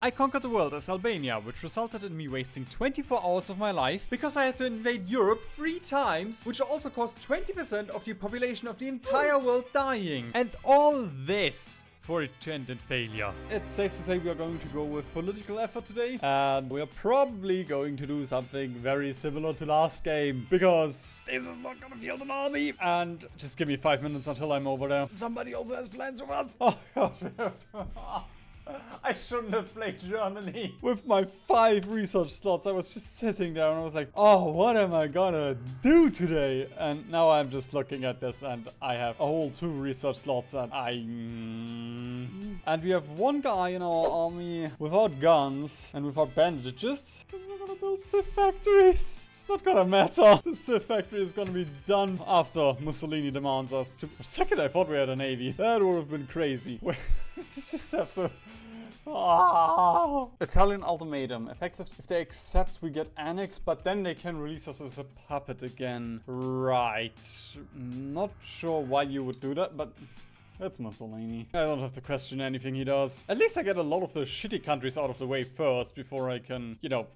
I conquered the world as Albania, which resulted in me wasting 24 hours of my life because I had to invade Europe three times, which also caused 20% of the population of the entire world dying. And all this for it to end in failure. It's safe to say we are going to go with political effort today. And we are probably going to do something very similar to last game. Because this is not gonna field an army. And just give me five minutes until I'm over there. Somebody also has plans with us. Oh god. I shouldn't have played Germany. With my five research slots, I was just sitting there and I was like, oh, what am I gonna do today? And now I'm just looking at this and I have a whole two research slots and I... Mm. And we have one guy in our army without guns and without bandages. Because we're gonna build Civ factories. It's not gonna matter. The Civ factory is gonna be done after Mussolini demands us to... For a second, I thought we had a navy. That would have been crazy. just have to... Oh. Italian ultimatum. Effective if they accept we get annexed, but then they can release us as a puppet again. Right. Not sure why you would do that, but that's Mussolini. I don't have to question anything he does. At least I get a lot of the shitty countries out of the way first before I can, you know,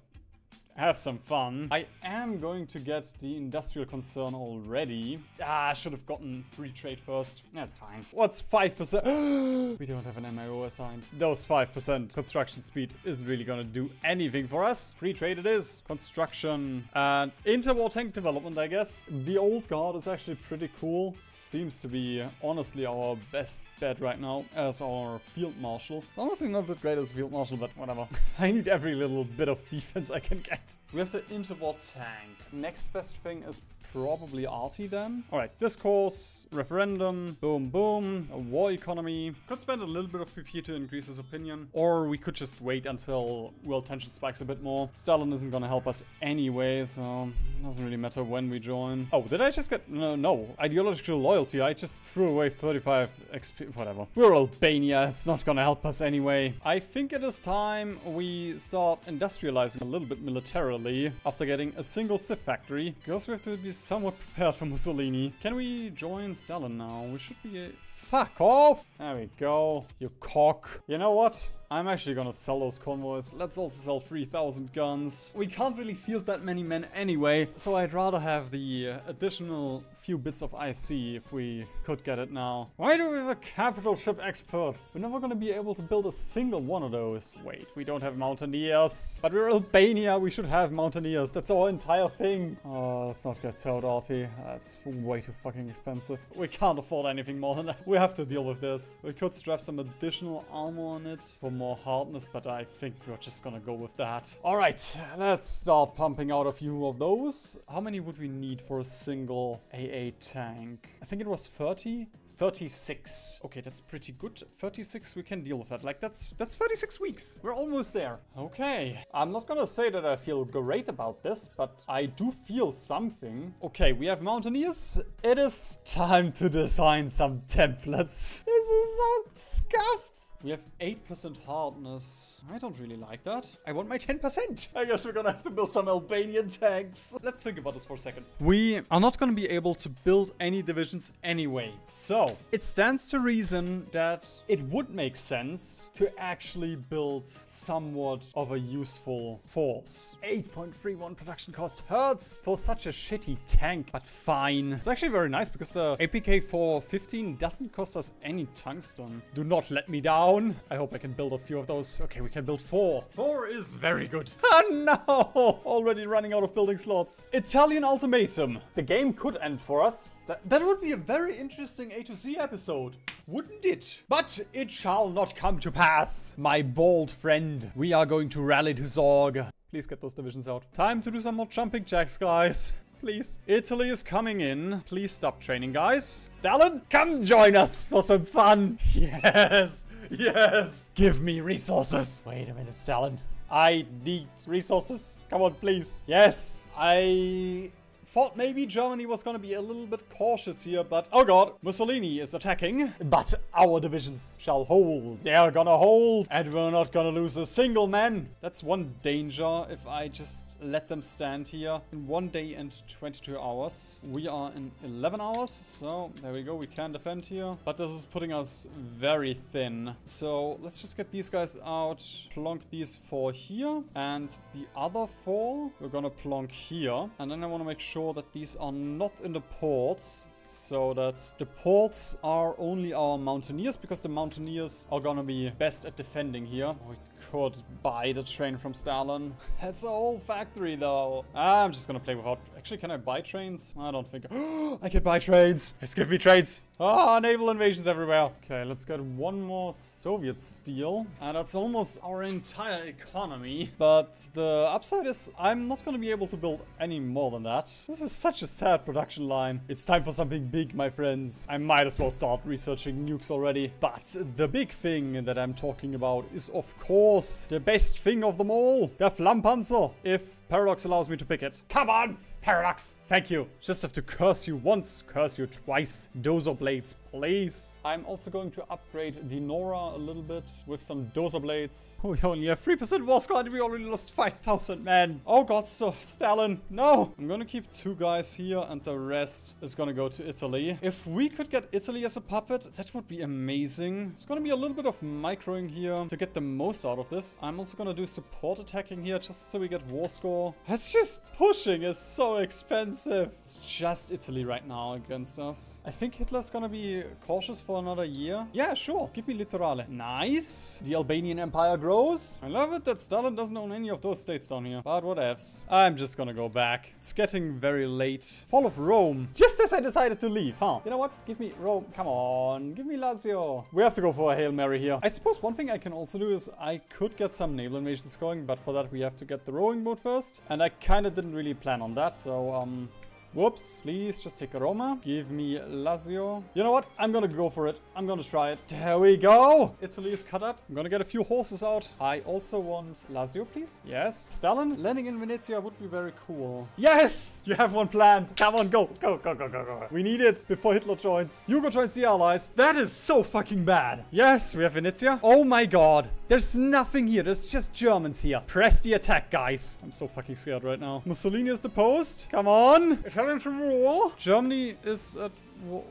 have some fun. I am going to get the industrial concern already. Ah, I should have gotten free trade first. That's fine. What's 5%? we don't have an MIO assigned. Those 5% construction speed isn't really gonna do anything for us. Free trade it is. Construction and interwar tank development, I guess. The old guard is actually pretty cool. Seems to be honestly our best bet right now as our field marshal. It's honestly not the greatest field marshal, but whatever. I need every little bit of defense I can get. We have the interwar tank. Next best thing is probably Arty then. All right, discourse, referendum, boom, boom, a war economy. Could spend a little bit of PP to increase his opinion, or we could just wait until world tension spikes a bit more. Stalin isn't gonna help us anyway, so it doesn't really matter when we join. Oh, did I just get, no, no, ideological loyalty. I just threw away 35 XP, whatever. We're Albania, it's not gonna help us anyway. I think it is time we start industrializing a little bit militarily after getting a single Civ factory, because we have to be somewhat prepared for Mussolini. Can we join Stalin now? We should be... A... Fuck off! There we go, you cock. You know what? I'm actually gonna sell those convoys. Let's also sell 3,000 guns. We can't really field that many men anyway, so I'd rather have the uh, additional few bits of IC if we could get it now. Why do we have a capital ship expert? We're never gonna be able to build a single one of those. Wait, we don't have mountaineers. But we're Albania, we should have mountaineers. That's our entire thing. Oh, let's not get towed, Arty. That's way too fucking expensive. We can't afford anything more than that. We have to deal with this. We could strap some additional armor on it for more hardness, but I think we're just gonna go with that. All right, let's start pumping out a few of those. How many would we need for a single AA tank? I think it was 30. 36. Okay, that's pretty good. 36, we can deal with that. Like, that's that's 36 weeks. We're almost there. Okay. I'm not gonna say that I feel great about this, but I do feel something. Okay, we have Mountaineers. It is time to design some templates. This is so scuffed. We have 8% hardness. I don't really like that. I want my 10%. I guess we're gonna have to build some Albanian tanks. Let's think about this for a second. We are not gonna be able to build any divisions anyway. So, it stands to reason that it would make sense to actually build somewhat of a useful force. 8.31 production cost hurts for such a shitty tank, but fine. It's actually very nice because the APK 415 doesn't cost us any tungsten. Do not let me down. I hope I can build a few of those. Okay, we can build four. Four is very good. Oh no! Already running out of building slots. Italian ultimatum. The game could end for us. That, that would be a very interesting A to Z episode, wouldn't it? But it shall not come to pass. My bold friend, we are going to rally to Zog. Please get those divisions out. Time to do some more jumping jacks, guys please. Italy is coming in. Please stop training, guys. Stalin, come join us for some fun. Yes. Yes! Give me resources! Wait a minute, Stalin. I need resources. Come on, please. Yes! I thought maybe Germany was gonna be a little bit cautious here, but oh god, Mussolini is attacking. But our divisions shall hold. They are gonna hold, and we're not gonna lose a single man. That's one danger if I just let them stand here. In one day and 22 hours. We are in 11 hours, so there we go. We can defend here, but this is putting us very thin. So let's just get these guys out, plonk these four here, and the other four we're gonna plonk here. And then I want to make sure that these are not in the ports so that the ports are only our mountaineers because the mountaineers are gonna be best at defending here. Oh, we could buy the train from Stalin. That's a whole factory though. I'm just gonna play without... Actually, can I buy trains? I don't think... I can buy trains! Let's give me trains! Ah, naval invasions everywhere. Okay, let's get one more Soviet steel. And that's almost our entire economy. But the upside is I'm not gonna be able to build any more than that. This is such a sad production line. It's time for something big, my friends. I might as well start researching nukes already. But the big thing that I'm talking about is, of course, the best thing of them all. The Flammpanzer. If Paradox allows me to pick it. Come on! Paradox! Thank you. Just have to curse you once, curse you twice. Dozer blades, please. I'm also going to upgrade the Nora a little bit with some dozer blades. Oh, we only have 3% war score and we already lost 5,000 men. Oh god, so Stalin, no. I'm gonna keep two guys here and the rest is gonna go to Italy. If we could get Italy as a puppet, that would be amazing. It's gonna be a little bit of microing here to get the most out of this. I'm also gonna do support attacking here just so we get war score. That's just pushing is so expensive. It's just Italy right now against us. I think Hitler's gonna be cautious for another year. Yeah, sure. Give me Litorale. Nice. The Albanian Empire grows. I love it that Stalin doesn't own any of those states down here. But whatevs. I'm just gonna go back. It's getting very late. Fall of Rome. Just as I decided to leave, huh? You know what? Give me Rome. Come on. Give me Lazio. We have to go for a Hail Mary here. I suppose one thing I can also do is I could get some naval invasions going, but for that we have to get the rowing boat first. And I kind of didn't really plan on that. So, um, Whoops, please just take Roma. Give me Lazio. You know what? I'm gonna go for it. I'm gonna try it. There we go. Italy is cut up. I'm gonna get a few horses out. I also want Lazio, please. Yes. Stalin, landing in Venezia would be very cool. Yes! You have one planned. Come on, go. Go, go, go, go, go. We need it before Hitler joins. Hugo joins the Allies. That is so fucking bad. Yes, we have Venezia. Oh my god. There's nothing here. There's just Germans here. Press the attack, guys. I'm so fucking scared right now. Mussolini is deposed. Come on. Challenge war. Germany is at war.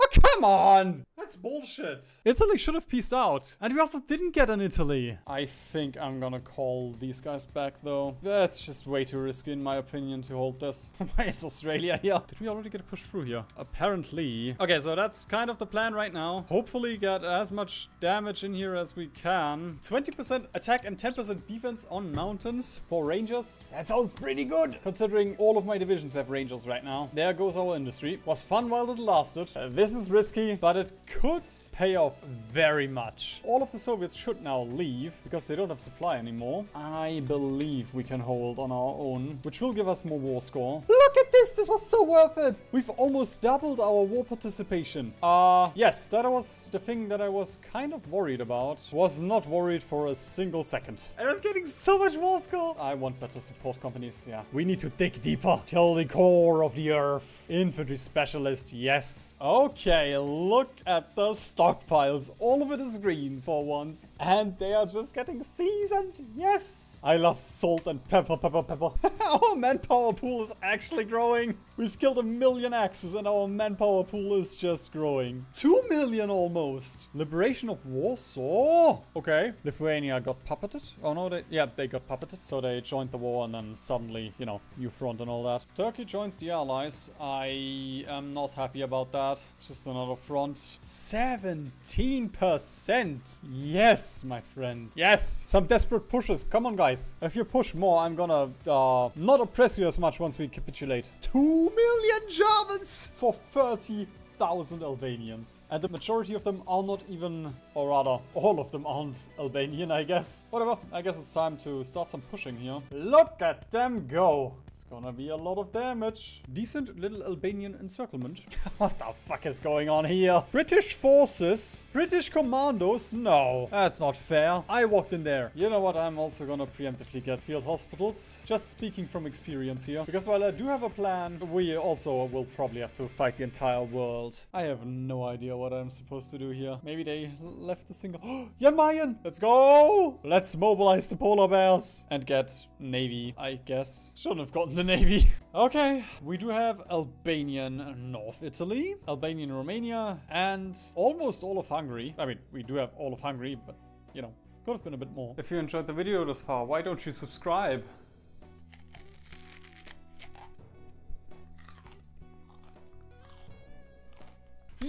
Oh, come on! That's bullshit. Italy should have pieced out. And we also didn't get an Italy. I think I'm gonna call these guys back, though. That's just way too risky, in my opinion, to hold this. Why is Australia here? Did we already get pushed through here? Apparently. Okay, so that's kind of the plan right now. Hopefully get as much damage in here as we can. 20% attack and 10% defense on mountains for rangers. That sounds pretty good, considering all of my divisions have rangers right now. There goes our industry. Was fun while it lasted. Uh, this is risky, but it could pay off very much. All of the Soviets should now leave because they don't have supply anymore. I believe we can hold on our own, which will give us more war score. Look at this! This was so worth it! We've almost doubled our war participation. Uh, yes, that was the thing that I was kind of worried about. Was not worried for a single second. And I'm getting so much war score! I want better support companies, yeah. We need to dig deeper till the core of the earth. Infantry specialist, yes. Okay, look at the stockpiles. All of it is green for once. And they are just getting seasoned. Yes. I love salt and pepper, pepper, pepper. our manpower pool is actually growing going. We've killed a million axes and our manpower pool is just growing. Two million almost. Liberation of Warsaw. Okay. Lithuania got puppeted. Oh no, they, yeah, they got puppeted. So they joined the war and then suddenly, you know, new front and all that. Turkey joins the allies. I am not happy about that. It's just another front. 17%. Yes, my friend. Yes. Some desperate pushes. Come on, guys. If you push more, I'm gonna uh, not oppress you as much once we capitulate. Two million Germans for 30 thousand Albanians. And the majority of them are not even Or rather, all of them aren't Albanian, I guess. Whatever, I guess it's time to start some pushing here. Look at them go! It's gonna be a lot of damage. Decent little Albanian encirclement. what the fuck is going on here? British forces? British commandos? No, that's not fair. I walked in there. You know what? I'm also gonna preemptively get field hospitals. Just speaking from experience here. Because while I do have a plan, we also will probably have to fight the entire world. I have no idea what I'm supposed to do here. Maybe they left a single... Jan Mayen! Let's go! Let's mobilize the polar bears and get navy, I guess. Shouldn't have gotten the navy. okay, we do have Albanian North Italy, Albanian Romania, and almost all of Hungary. I mean, we do have all of Hungary, but, you know, could have been a bit more. If you enjoyed the video this far, why don't you subscribe?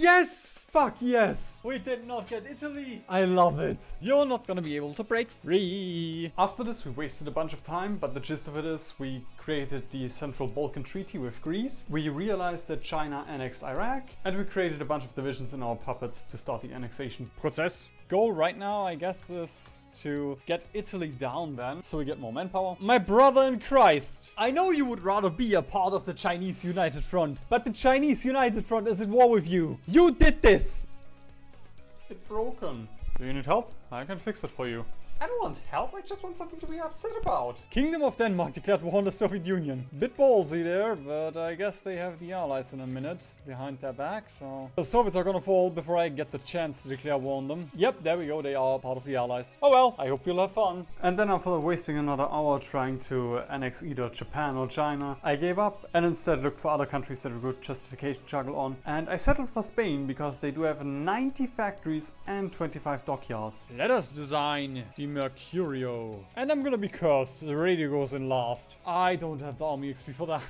Yes! Fuck yes! We did not get Italy! I love it! You're not gonna be able to break free! After this we wasted a bunch of time, but the gist of it is we created the Central Balkan Treaty with Greece, we realized that China annexed Iraq, and we created a bunch of divisions in our puppets to start the annexation process goal right now, I guess, is to get Italy down then, so we get more manpower. My brother in Christ, I know you would rather be a part of the Chinese United Front, but the Chinese United Front is at war with you. You did this! It's broken. Do you need help? I can fix it for you. I don't want help, I just want something to be upset about. Kingdom of Denmark declared war on the Soviet Union. Bit ballsy there, but I guess they have the allies in a minute behind their back, so... The Soviets are gonna fall before I get the chance to declare war on them. Yep, there we go, they are part of the allies. Oh well, I hope you'll have fun. And then after wasting another hour trying to annex either Japan or China, I gave up and instead looked for other countries that we could justification juggle on. And I settled for Spain because they do have 90 factories and 25 dockyards. Let us design the Mercurio. And I'm gonna be cursed. The radio goes in last. I don't have the army XP for that.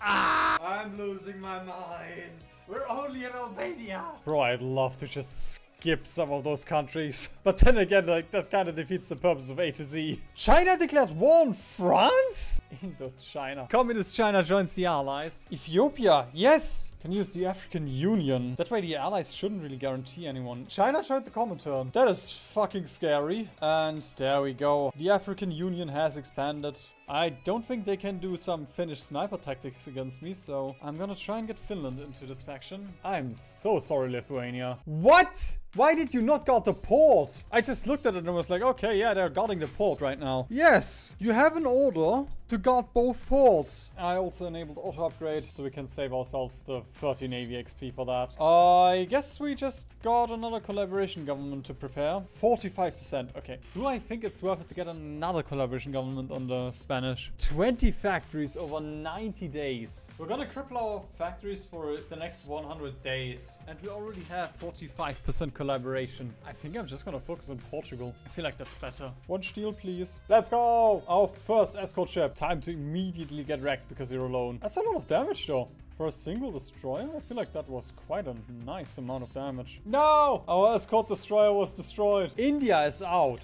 ah! I'm losing my mind. We're only in Albania. Bro, I'd love to just skip some of those countries. But then again, like, that kind of defeats the purpose of A to Z. China declared war on France? Indochina. Communist China joins the Allies. Ethiopia, yes! Can use the African Union. That way the Allies shouldn't really guarantee anyone. China joined the Comintern. That is fucking scary. And there we go. The African Union has expanded. I don't think they can do some Finnish sniper tactics against me, so I'm gonna try and get Finland into this faction. I'm so sorry, Lithuania. What? Why did you not guard the port? I just looked at it and was like, okay, yeah, they're guarding the port right now. Yes, you have an order to guard both ports. I also enabled auto upgrade so we can save ourselves the 30 Navy XP for that. I guess we just got another collaboration government to prepare. 45%. Okay. Do I think it's worth it to get another collaboration government on the Spanish? 20 factories over 90 days. We're gonna cripple our factories for the next 100 days. And we already have 45% collaboration. I think I'm just gonna focus on Portugal. I feel like that's better. One steel, please. Let's go! Our first escort ship. Time to immediately get wrecked because you're alone. That's a lot of damage though. For a single destroyer? I feel like that was quite a nice amount of damage. No! Our escort destroyer was destroyed. India is out.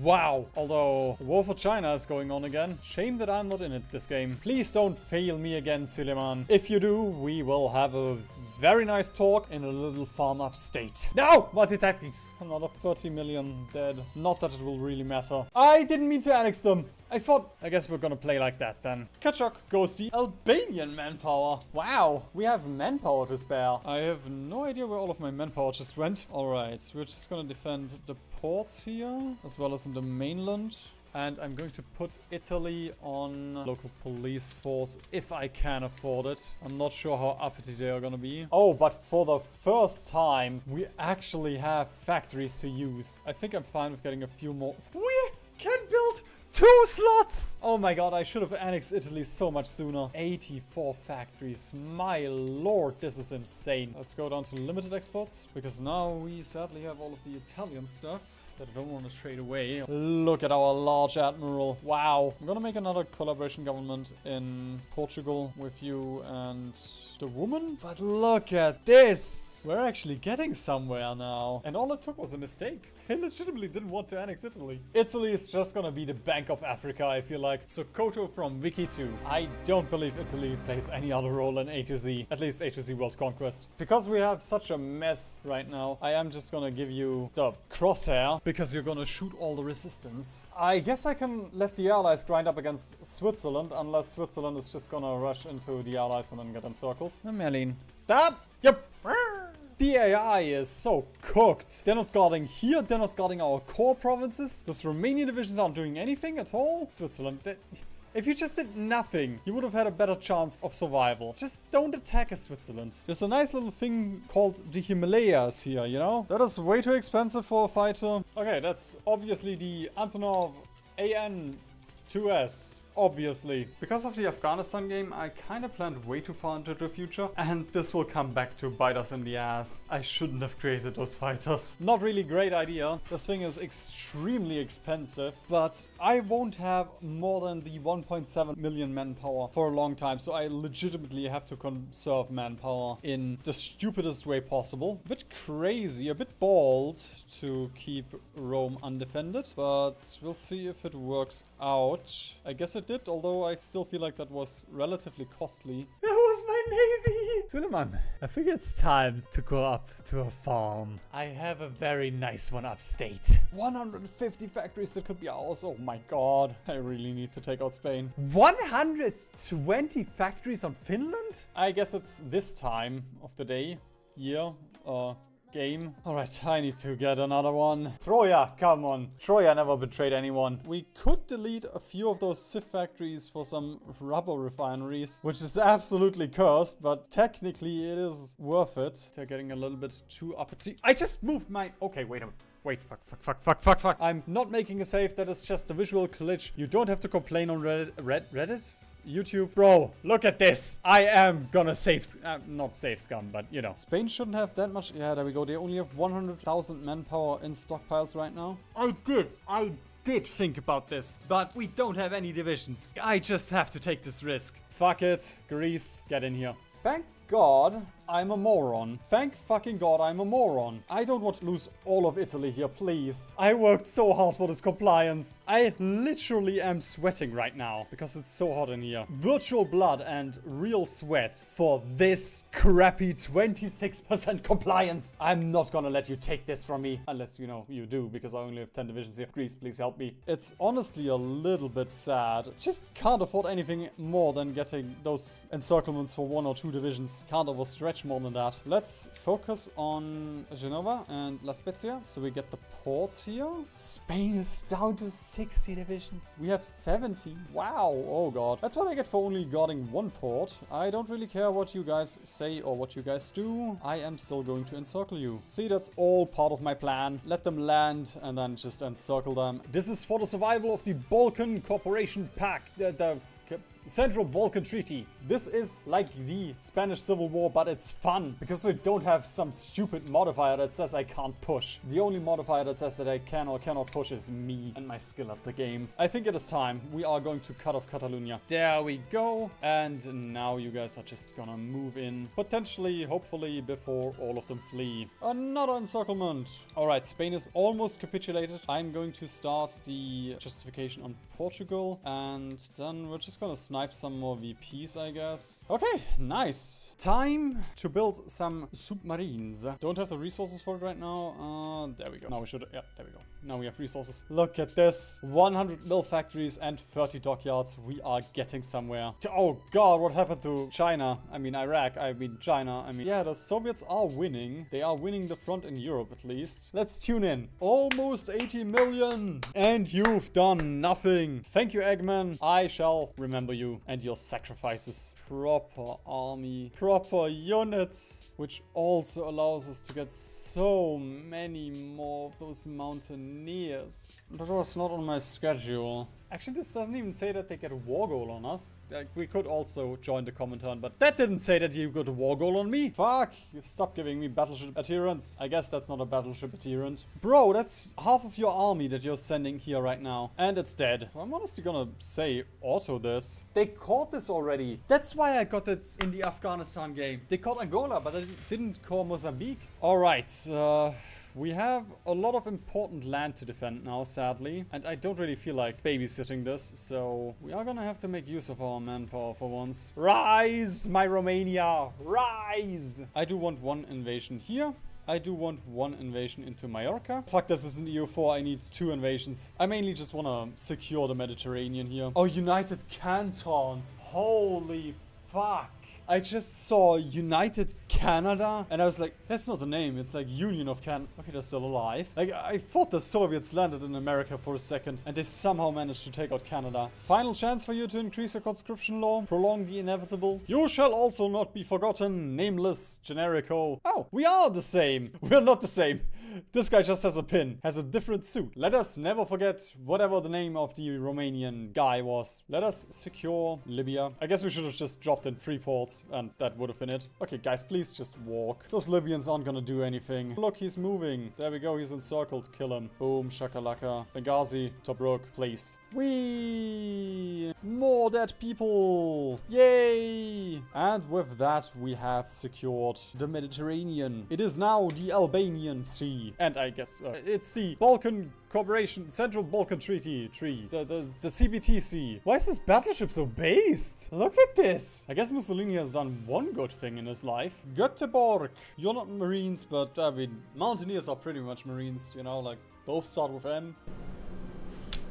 Wow. Although, the war for China is going on again. Shame that I'm not in it this game. Please don't fail me again, Suleiman. If you do, we will have a very nice talk in a little farm up state. No! Multi-tactics. Another 30 million dead. Not that it will really matter. I didn't mean to annex them. I thought, I guess we're gonna play like that then. Kachok goes the Albanian manpower. Wow, we have manpower to spare. I have no idea where all of my manpower just went. Alright, we're just gonna defend the ports here, as well as in the mainland. And I'm going to put Italy on local police force if I can afford it. I'm not sure how uppity they are gonna be. Oh, but for the first time, we actually have factories to use. I think I'm fine with getting a few more. We can build Two slots! Oh my god, I should have annexed Italy so much sooner. 84 factories. My lord, this is insane. Let's go down to limited exports, because now we sadly have all of the Italian stuff that I don't want to trade away. Look at our large admiral. Wow. I'm gonna make another collaboration government in Portugal with you and the woman. But look at this. We're actually getting somewhere now. And all it took was a mistake. they legitimately didn't want to annex Italy. Italy is just gonna be the Bank of Africa, I feel like. So Koto from Wiki 2. I don't believe Italy plays any other role in A to Z, at least A to Z World Conquest. Because we have such a mess right now, I am just gonna give you the crosshair because you're gonna shoot all the resistance. I guess I can let the allies grind up against Switzerland unless Switzerland is just gonna rush into the allies and then get encircled. Merlin. Stop! Yep. The AI is so cooked. They're not guarding here, they're not guarding our core provinces. Those Romanian divisions aren't doing anything at all. Switzerland, they, if you just did nothing, you would have had a better chance of survival. Just don't attack Switzerland. There's a nice little thing called the Himalayas here, you know? That is way too expensive for a fighter. Okay, that's obviously the Antonov AN-2S obviously. Because of the Afghanistan game, I kind of planned way too far into the future, and this will come back to bite us in the ass. I shouldn't have created those fighters. Not really great idea. This thing is extremely expensive, but I won't have more than the 1.7 million manpower for a long time, so I legitimately have to conserve manpower in the stupidest way possible. A bit crazy, a bit bold to keep Rome undefended, but we'll see if it works out. I guess it did, although I still feel like that was relatively costly. That was my navy! Suleiman, I think it's time to go up to a farm. I have a very nice one upstate. 150 factories that could be ours. Oh my god. I really need to take out Spain. 120 factories on Finland? I guess it's this time of the day, year, uh, game. Alright, I need to get another one. Troya, come on. Troya never betrayed anyone. We could delete a few of those Civ factories for some rubber refineries, which is absolutely cursed, but technically it is worth it. They're getting a little bit too uppity. I just moved my... Okay, wait a minute. Wait, fuck, fuck, fuck, fuck, fuck, fuck. I'm not making a save. That is just a visual glitch. You don't have to complain on Reddit. Red, Reddit? YouTube. Bro, look at this. I am gonna save, uh, not save scum, but you know. Spain shouldn't have that much. Yeah, there we go. They only have 100,000 manpower in stockpiles right now. I did. I did think about this, but we don't have any divisions. I just have to take this risk. Fuck it. Greece, get in here. Thank God I'm a moron. Thank fucking God I'm a moron. I don't want to lose all of Italy here, please. I worked so hard for this compliance. I literally am sweating right now because it's so hot in here. Virtual blood and real sweat for this crappy 26% compliance. I'm not gonna let you take this from me. Unless, you know, you do because I only have 10 divisions here. Greece, please help me. It's honestly a little bit sad. Just can't afford anything more than getting those encirclements for one or two divisions. Can't overstretch much more than that. Let's focus on Genova and La Spezia. So we get the ports here. Spain is down to 60 divisions. We have 70. Wow. Oh god. That's what I get for only guarding one port. I don't really care what you guys say or what you guys do. I am still going to encircle you. See, that's all part of my plan. Let them land and then just encircle them. This is for the survival of the Balkan Cooperation Pact. The, the Central Balkan Treaty. This is like the Spanish Civil War, but it's fun because we don't have some stupid modifier that says I can't push. The only modifier that says that I can or cannot push is me and my skill at the game. I think it is time. We are going to cut off Catalonia. There we go. And now you guys are just gonna move in. Potentially, hopefully, before all of them flee. Another encirclement. All right, Spain is almost capitulated. I'm going to start the justification on Portugal. And then we're just gonna snipe some more VPs, I guess. Okay, nice. Time to build some submarines. Don't have the resources for it right now. Uh, there we go. Now we should, yeah, there we go. Now we have resources. Look at this. 100 mill factories and 30 dockyards. We are getting somewhere. Oh god, what happened to China? I mean Iraq, I mean China. I mean, yeah, the Soviets are winning. They are winning the front in Europe at least. Let's tune in. Almost 80 million. And you've done nothing. Thank you, Eggman. I shall remember you and your sacrifices. Proper army. Proper units. Which also allows us to get so many more of those mountaineers. That was not on my schedule. Actually, this doesn't even say that they get a war goal on us. Like, we could also join the Comintern, but that didn't say that you got a war goal on me. Fuck, you stop giving me battleship adherents. I guess that's not a battleship adherent. Bro, that's half of your army that you're sending here right now. And it's dead. I'm honestly gonna say auto this. They caught this already. That's why I got it in the Afghanistan game. They caught Angola, but they didn't call Mozambique. All right, uh... We have a lot of important land to defend now, sadly. And I don't really feel like babysitting this, so we are gonna have to make use of our manpower for once. Rise, my Romania! Rise! I do want one invasion here. I do want one invasion into Mallorca. Fuck, this is an EU4. I need two invasions. I mainly just want to secure the Mediterranean here. Oh, United Cantons. Holy fuck. I just saw United Canada and I was like, that's not the name. It's like Union of Can. Okay, they're still alive. Like, I thought the Soviets landed in America for a second and they somehow managed to take out Canada. Final chance for you to increase your conscription law, prolong the inevitable. You shall also not be forgotten, nameless generico. Oh, we are the same. We're not the same. This guy just has a pin, has a different suit. Let us never forget whatever the name of the Romanian guy was. Let us secure Libya. I guess we should have just dropped in three ports and that would have been it. Okay, guys, please just walk. Those Libyans aren't gonna do anything. Look, he's moving. There we go, he's encircled. Kill him. Boom, shakalaka. Benghazi, Tobruk, please. We More dead people! Yay! And with that, we have secured the Mediterranean. It is now the Albanian Sea. And I guess uh, it's the Balkan Cooperation, Central Balkan Treaty Tree, the, the, the CBTC. Why is this battleship so based? Look at this. I guess Mussolini has done one good thing in his life. Göteborg. You're not Marines, but I mean, Mountaineers are pretty much Marines, you know, like both start with M.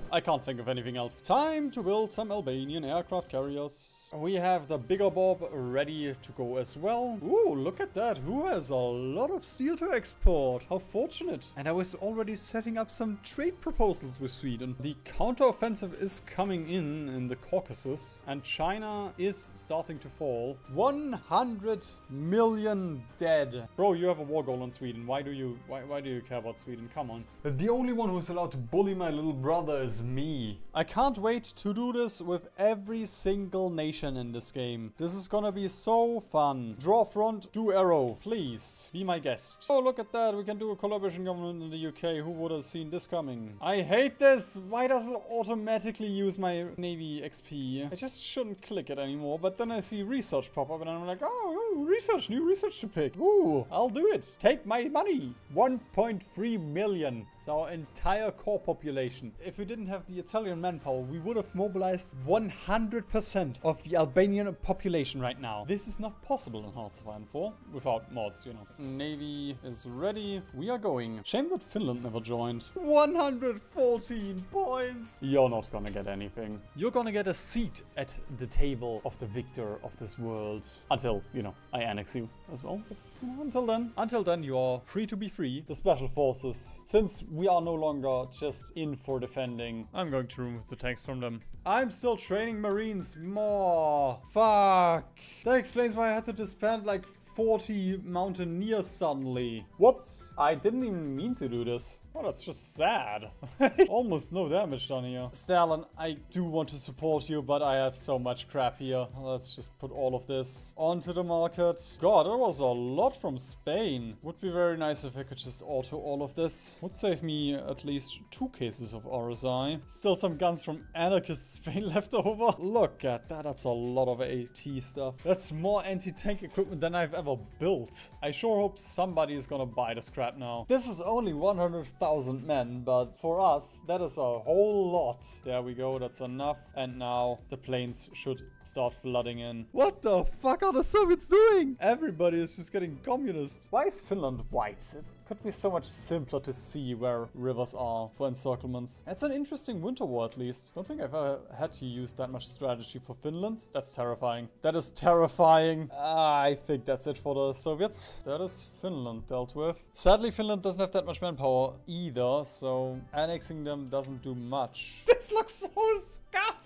I can't think of anything else. Time to build some Albanian aircraft carriers. We have the bigger Bob ready to go as well. Ooh, look at that. Who has a lot of steel to export? How fortunate. And I was already setting up some trade proposals with Sweden. The counteroffensive is coming in in the Caucasus and China is starting to fall. 100 million dead. Bro, you have a war goal on Sweden. Why do you why, why do you care about Sweden? Come on. The only one who's allowed to bully my little brother is me. I can't wait to do this with every single nation in this game. This is gonna be so fun. Draw front, do arrow. Please, be my guest. Oh, look at that. We can do a collaboration government in the UK. Who would have seen this coming? I hate this. Why does it automatically use my Navy XP? I just shouldn't click it anymore. But then I see research pop up and I'm like, oh, oh research, new research to pick. Ooh, I'll do it. Take my money. 1.3 million. It's our entire core population. If we didn't have the Italian manpower, we would have mobilized 100% of the Albanian population right now. This is not possible in Hearts of Iron 4 without mods, you know. Navy is ready. We are going. Shame that Finland never joined. 114 points. You're not gonna get anything. You're gonna get a seat at the table of the victor of this world. Until, you know, I annex you as well. Until then, until then, you are free to be free. The special forces, since we are no longer just in for defending, I'm going to remove the tanks from them. I'm still training Marines more. Fuck. That explains why I had to disband like 40 mountaineers suddenly. Whoops. I didn't even mean to do this. Oh, that's just sad. Almost no damage done here. Stalin, I do want to support you, but I have so much crap here. Let's just put all of this onto the market. God, that was a lot from Spain. Would be very nice if I could just auto all of this. Would save me at least two cases of RSI. Still some guns from anarchist Spain left over. Look at that. That's a lot of AT stuff. That's more anti-tank equipment than I've ever built. I sure hope somebody is gonna buy the scrap now. This is only 100,000 thousand men, but for us, that is a whole lot. There we go, that's enough. And now the planes should start flooding in. What the fuck are the Soviets doing? Everybody is just getting communist. Why is Finland white? It could be so much simpler to see where rivers are for encirclements. It's an interesting winter war at least. Don't think I've ever had to use that much strategy for Finland. That's terrifying. That is terrifying. Uh, I think that's it for the Soviets. That is Finland dealt with. Sadly, Finland doesn't have that much manpower either, so annexing them doesn't do much. This looks so scuffed!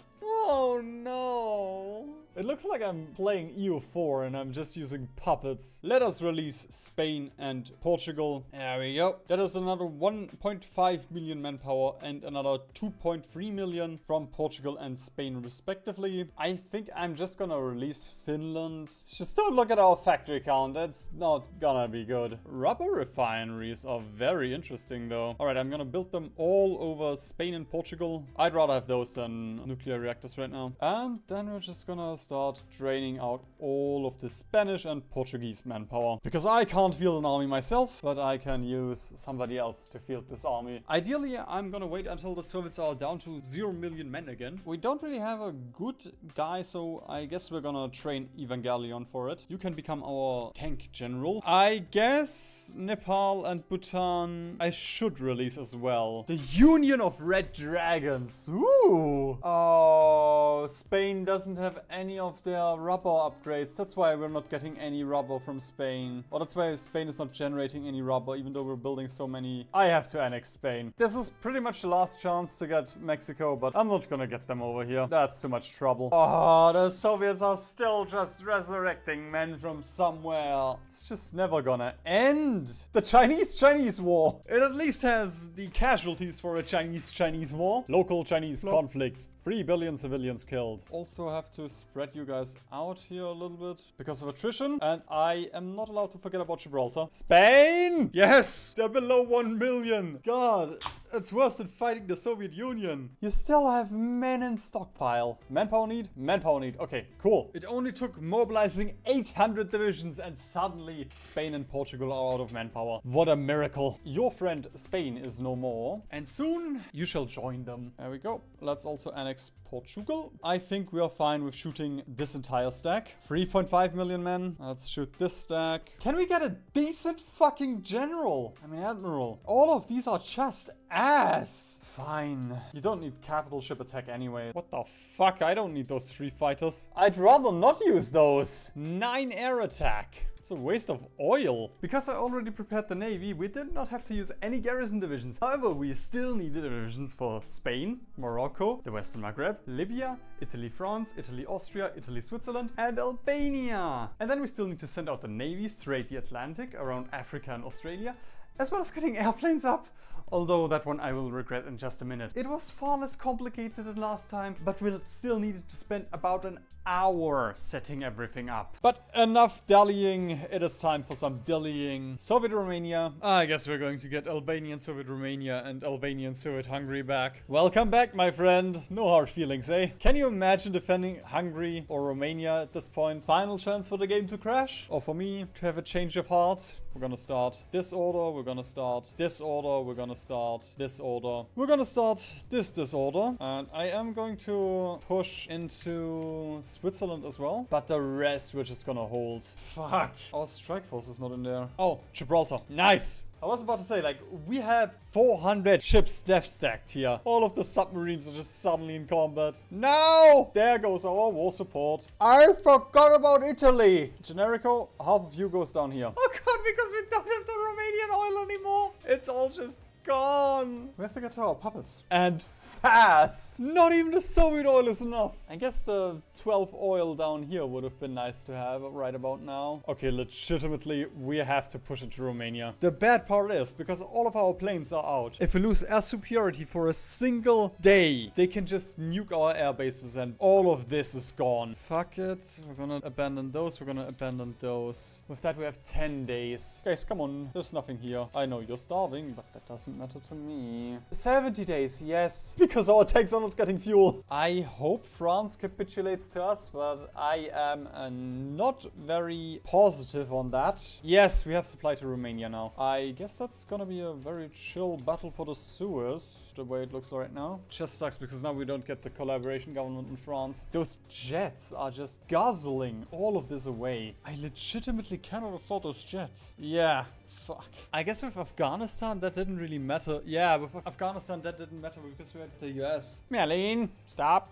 Oh no. It looks like I'm playing EU4 and I'm just using puppets. Let us release Spain and Portugal. There we go. That is another 1.5 million manpower and another 2.3 million from Portugal and Spain respectively. I think I'm just gonna release Finland. Just don't look at our factory count. That's not gonna be good. Rubber refineries are very interesting though. Alright, I'm gonna build them all over Spain and Portugal. I'd rather have those than nuclear reactors right now. And then we're just gonna start draining out all of the Spanish and Portuguese manpower. Because I can't field an army myself, but I can use somebody else to field this army. Ideally, I'm gonna wait until the Soviets are down to 0 million men again. We don't really have a good guy, so I guess we're gonna train Evangelion for it. You can become our tank general. I guess Nepal and Bhutan I should release as well. The Union of Red Dragons. Ooh. Oh, Spain doesn't have any of their rubber upgrades. That's why we're not getting any rubber from Spain. Or that's why Spain is not generating any rubber, even though we're building so many. I have to annex Spain. This is pretty much the last chance to get Mexico, but I'm not gonna get them over here. That's too much trouble. Oh, the Soviets are still just resurrecting men from somewhere. It's just never gonna end. The Chinese-Chinese war. It at least has the casualties for a Chinese-Chinese war. Local Chinese conflict. 3 billion civilians killed. Also have to spread you guys out here a little bit because of attrition. And I am not allowed to forget about Gibraltar. Spain! Yes! They're below 1 million. God, it's worse than fighting the Soviet Union. You still have men in stockpile. Manpower need? Manpower need. Okay, cool. It only took mobilizing 800 divisions and suddenly Spain and Portugal are out of manpower. What a miracle. Your friend Spain is no more. And soon you shall join them. There we go. Let's also annex Portugal. I think we are fine with shooting this entire stack. 3.5 million men. Let's shoot this stack. Can we get a decent fucking general? I mean, admiral. All of these are just ass. Fine. You don't need capital ship attack anyway. What the fuck? I don't need those three fighters. I'd rather not use those. Nine air attack. It's a waste of oil. Because I already prepared the navy, we did not have to use any garrison divisions. However, we still needed divisions for Spain, Morocco, the Western Maghreb, Libya, Italy, France, Italy, Austria, Italy, Switzerland, and Albania. And then we still need to send out the navies to raid the Atlantic around Africa and Australia, as well as getting airplanes up. Although that one I will regret in just a minute. It was far less complicated than last time, but we'll still needed to spend about an hour setting everything up. But enough dallying, it is time for some dillying. Soviet Romania. I guess we're going to get Albanian Soviet Romania and Albanian Soviet Hungary back. Welcome back, my friend. No hard feelings, eh? Can you imagine defending Hungary or Romania at this point? Final chance for the game to crash? Or for me to have a change of heart? We're gonna start this order, we're gonna start this order, we're gonna start this order. We're gonna start this disorder. And I am going to push into Switzerland as well. But the rest we're just gonna hold. Fuck. Our strike force is not in there. Oh, Gibraltar. Nice. I was about to say, like, we have 400 ships death stacked here. All of the submarines are just suddenly in combat. No! There goes our war support. I forgot about Italy. Generico, half of you goes down here. Oh god, because we don't have the Romanian oil anymore. It's all just gone. We have to get to our puppets. And fast. Not even the Soviet oil is enough. I guess the 12 oil down here would have been nice to have right about now. Okay, legitimately, we have to push it to Romania. The bad part is, because all of our planes are out, if we lose air superiority for a single day, they can just nuke our air bases and all of this is gone. Fuck it. We're gonna abandon those. We're gonna abandon those. With that, we have 10 days. Guys, come on. There's nothing here. I know you're starving, but that doesn't matter to me. 70 days, yes because our tanks are not getting fuel. I hope France capitulates to us, but I am uh, not very positive on that. Yes, we have supply to Romania now. I guess that's gonna be a very chill battle for the Suez, the way it looks right now. Just sucks because now we don't get the collaboration government in France. Those jets are just guzzling all of this away. I legitimately cannot afford those jets. Yeah, Fuck. I guess with Afghanistan, that didn't really matter. Yeah, with Afghanistan, that didn't matter because we had the US. Merlin, stop.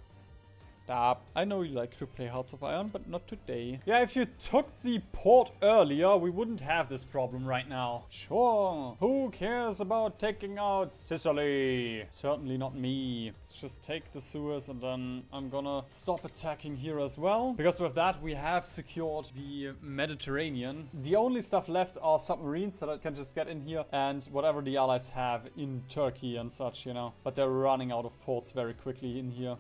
Stop. I know you like to play Hearts of Iron, but not today. Yeah, if you took the port earlier, we wouldn't have this problem right now. Sure. Who cares about taking out Sicily? Certainly not me. Let's just take the Suez and then I'm gonna stop attacking here as well. Because with that, we have secured the Mediterranean. The only stuff left are submarines that I can just get in here and whatever the allies have in Turkey and such, you know. But they're running out of ports very quickly in here.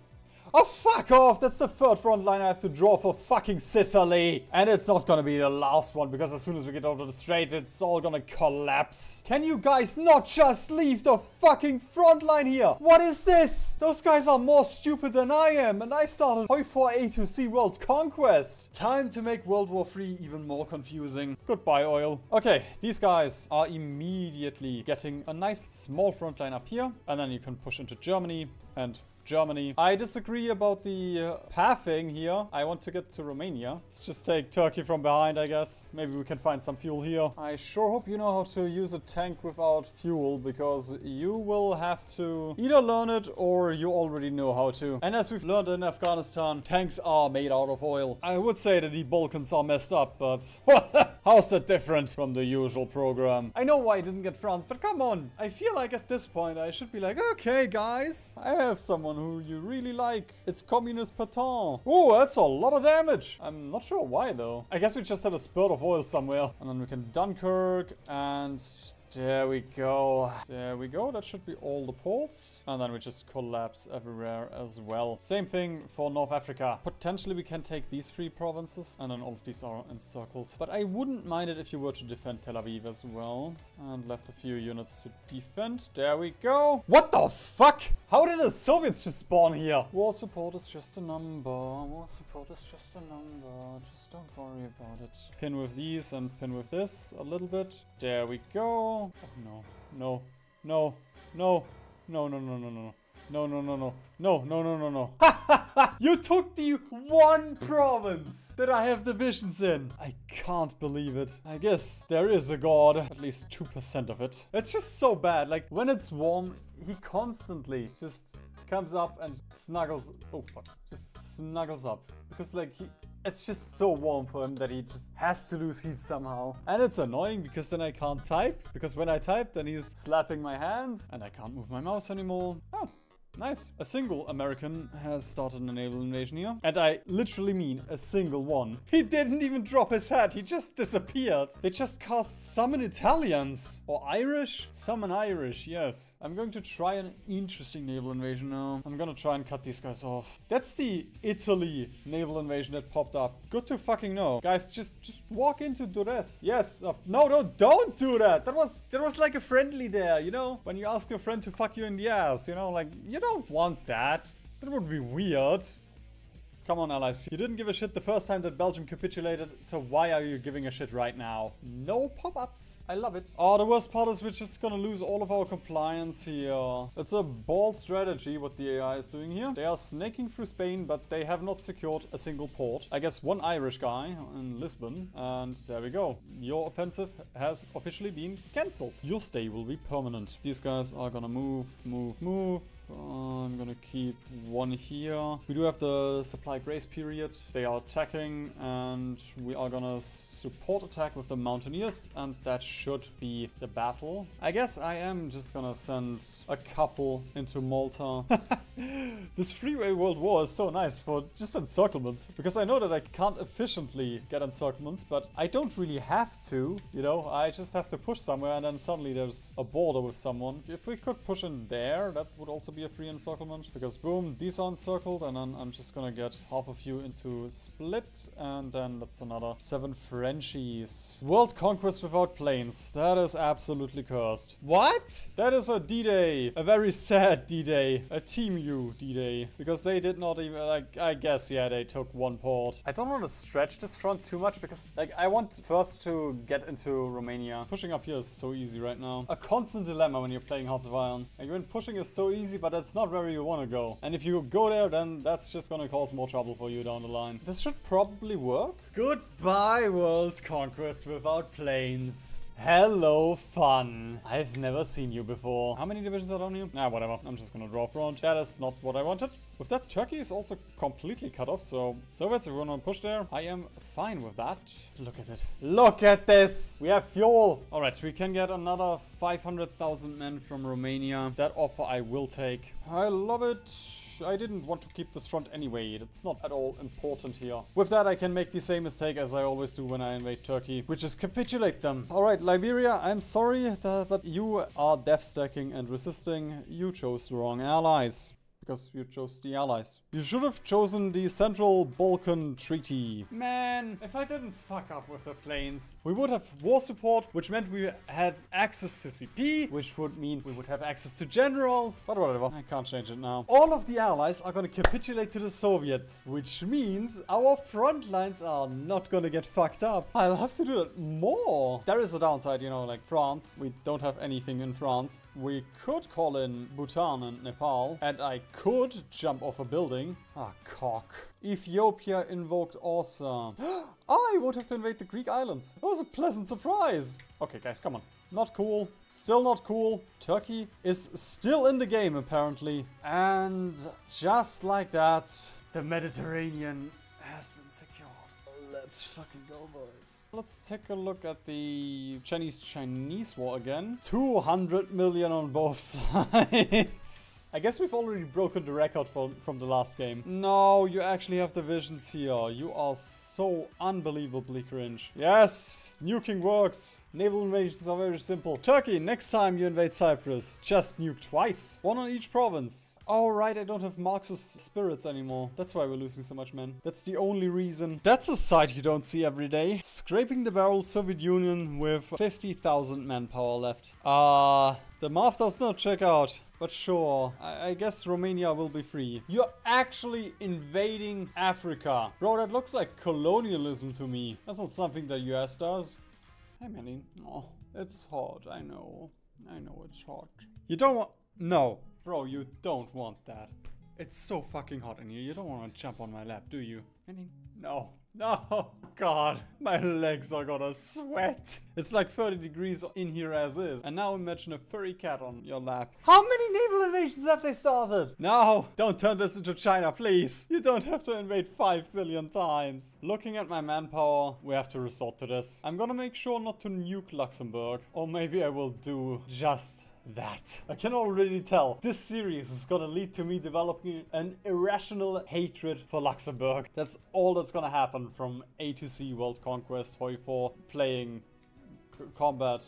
Oh, fuck off! That's the third front line I have to draw for fucking Sicily. And it's not gonna be the last one, because as soon as we get over the strait, it's all gonna collapse. Can you guys not just leave the fucking front line here? What is this? Those guys are more stupid than I am, and I started HoI4 A to Z World Conquest. Time to make World War 3 even more confusing. Goodbye, oil. Okay, these guys are immediately getting a nice small front line up here, and then you can push into Germany and Germany. I disagree about the uh, pathing here. I want to get to Romania. Let's just take Turkey from behind, I guess. Maybe we can find some fuel here. I sure hope you know how to use a tank without fuel, because you will have to either learn it or you already know how to. And as we've learned in Afghanistan, tanks are made out of oil. I would say that the Balkans are messed up, but how's that different from the usual program? I know why I didn't get France, but come on. I feel like at this point I should be like, okay, guys, I have someone who you really like. It's Communist Pétain. Oh, that's a lot of damage. I'm not sure why though. I guess we just had a spurt of oil somewhere. And then we can Dunkirk and there we go. There we go. That should be all the ports. And then we just collapse everywhere as well. Same thing for North Africa. Potentially we can take these three provinces. And then all of these are encircled. But I wouldn't mind it if you were to defend Tel Aviv as well. And left a few units to defend. There we go. What the fuck? How did the Soviets just spawn here? War support is just a number. War support is just a number. Just don't worry about it. Pin with these and pin with this a little bit. There we go. Oh, no. No. No. No. No, no, no, no, no. No, no, no, no. No, no, no, no, no. you took the one province that I have divisions in. I can't believe it. I guess there is a god. At least 2% of it. It's just so bad. Like, when it's warm, he constantly just comes up and snuggles. Oh, fuck. Just snuggles up. Because, like, he it's just so warm for him that he just has to lose heat somehow. And it's annoying because then I can't type. Because when I type, then he's slapping my hands and I can't move my mouse anymore. Oh, Nice. A single American has started an naval invasion here. And I literally mean a single one. He didn't even drop his head. He just disappeared. They just cast summon Italians. Or Irish? Summon Irish, yes. I'm going to try an interesting naval invasion now. I'm gonna try and cut these guys off. That's the Italy naval invasion that popped up. Good to fucking know. Guys, just just walk into Durrës. Yes. Uh, no, no, don't do that. That was that was like a friendly there, you know? When you ask your friend to fuck you in the ass, you know? Like, you you don't want that. That would be weird. Come on, allies. You didn't give a shit the first time that Belgium capitulated, so why are you giving a shit right now? No pop-ups. I love it. Oh, the worst part is we're just gonna lose all of our compliance here. It's a bold strategy what the AI is doing here. They are snaking through Spain, but they have not secured a single port. I guess one Irish guy in Lisbon, and there we go. Your offensive has officially been cancelled. Your stay will be permanent. These guys are gonna move, move, move. Oh, I'm gonna keep one here. We do have the supply grace period. They are attacking and we are gonna support attack with the mountaineers and that should be the battle. I guess I am just gonna send a couple into Malta. this freeway world war is so nice for just encirclements because I know that I can't efficiently get encirclements but I don't really have to, you know, I just have to push somewhere and then suddenly there's a border with someone. If we could push in there, that would also be a free encirclement because boom, these are encircled and then I'm just gonna get half of you into split and then that's another seven Frenchies. World conquest without planes. That is absolutely cursed. What? That is a D-Day. A very sad D-Day. A Team U D-Day. Because they did not even, like, I guess, yeah, they took one port. I don't want to stretch this front too much because, like, I want first to get into Romania. Pushing up here is so easy right now. A constant dilemma when you're playing Hearts of Iron. Like, when pushing is so easy, but that's not where you want to go. And if you go there, then that's just gonna cause more trouble for you down the line. This should probably work. Goodbye, World Conquest without planes. Hello, fun. I've never seen you before. How many divisions are down here? Nah, whatever. I'm just gonna draw front. That is not what I wanted. With that, Turkey is also completely cut off, so Soviets, if we want to push there, I am fine with that. Look at it. Look at this! We have fuel! Alright, we can get another 500,000 men from Romania. That offer I will take. I love it. I didn't want to keep this front anyway. It's not at all important here. With that, I can make the same mistake as I always do when I invade Turkey, which is capitulate them. Alright, Liberia, I'm sorry, uh, but you are death stacking and resisting. You chose the wrong allies because you chose the allies. You should have chosen the Central Balkan Treaty. Man, if I didn't fuck up with the planes, we would have war support, which meant we had access to CP, which would mean we would have access to generals. But whatever, I can't change it now. All of the allies are gonna capitulate to the Soviets, which means our front lines are not gonna get fucked up. I'll have to do that more. There is a downside, you know, like France. We don't have anything in France. We could call in Bhutan and Nepal, and I could jump off a building. Ah, cock. Ethiopia invoked awesome. I would have to invade the Greek islands. That was a pleasant surprise. Okay, guys, come on. Not cool. Still not cool. Turkey is still in the game, apparently. And just like that, the Mediterranean has been secured. Let's fucking go, boys. Let's take a look at the Chinese-Chinese war again. 200 million on both sides. I guess we've already broken the record from, from the last game. No, you actually have divisions here. You are so unbelievably cringe. Yes, nuking works. Naval invasions are very simple. Turkey, next time you invade Cyprus, just nuke twice. One on each province. Oh, right, I don't have Marxist spirits anymore. That's why we're losing so much men. That's the only reason. That's a sight you don't see every day. Scraping the barrel Soviet Union with 50,000 manpower left. Ah, uh, the math does not check out. But sure, I, I, guess Romania will be free. You're actually invading Africa. Bro, that looks like colonialism to me. That's not something the US does. Hey, Manny. Oh, it's hot, I know. I know it's hot. You don't want... No. Bro, you don't want that. It's so fucking hot in here. You don't want to jump on my lap, do you? Manny? No. No, oh, God, my legs are gonna sweat. It's like 30 degrees in here as is. And now imagine a furry cat on your lap. How many naval invasions have they started? No, don't turn this into China, please. You don't have to invade 5 billion times. Looking at my manpower, we have to resort to this. I'm gonna make sure not to nuke Luxembourg. Or maybe I will do just that. I can already tell this series is gonna lead to me developing an irrational hatred for Luxembourg. That's all that's gonna happen from A to Z World Conquest HoI4 playing combat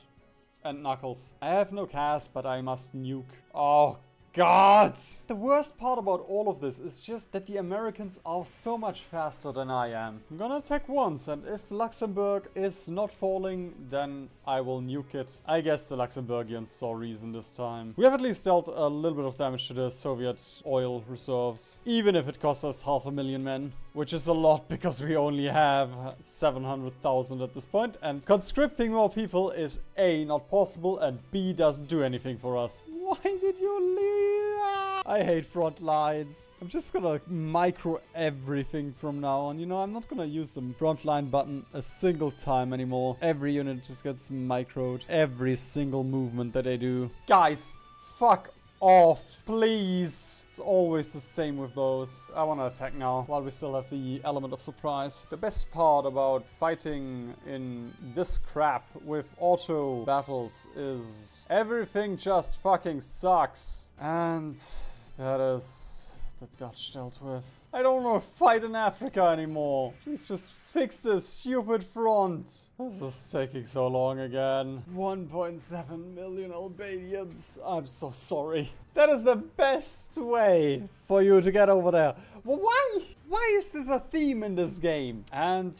and Knuckles. I have no cast, but I must nuke. Oh God! The worst part about all of this is just that the Americans are so much faster than I am. I'm gonna attack once, and if Luxembourg is not falling, then I will nuke it. I guess the Luxembourgians saw reason this time. We have at least dealt a little bit of damage to the Soviet oil reserves, even if it costs us half a million men, which is a lot because we only have 700,000 at this point, and conscripting more people is A, not possible, and B, doesn't do anything for us. Why did you leave? I hate front lines. I'm just gonna micro everything from now on. You know, I'm not gonna use the front line button a single time anymore. Every unit just gets microed. Every single movement that I do. Guys, fuck off, please. It's always the same with those. I want to attack now, while we still have the element of surprise. The best part about fighting in this crap with auto battles is everything just fucking sucks. And that is the Dutch dealt with. I don't want to fight in Africa anymore. Please just fix this stupid front. This is taking so long again. 1.7 million Albanians. I'm so sorry. That is the best way for you to get over there. Well, why? Why is this a theme in this game? And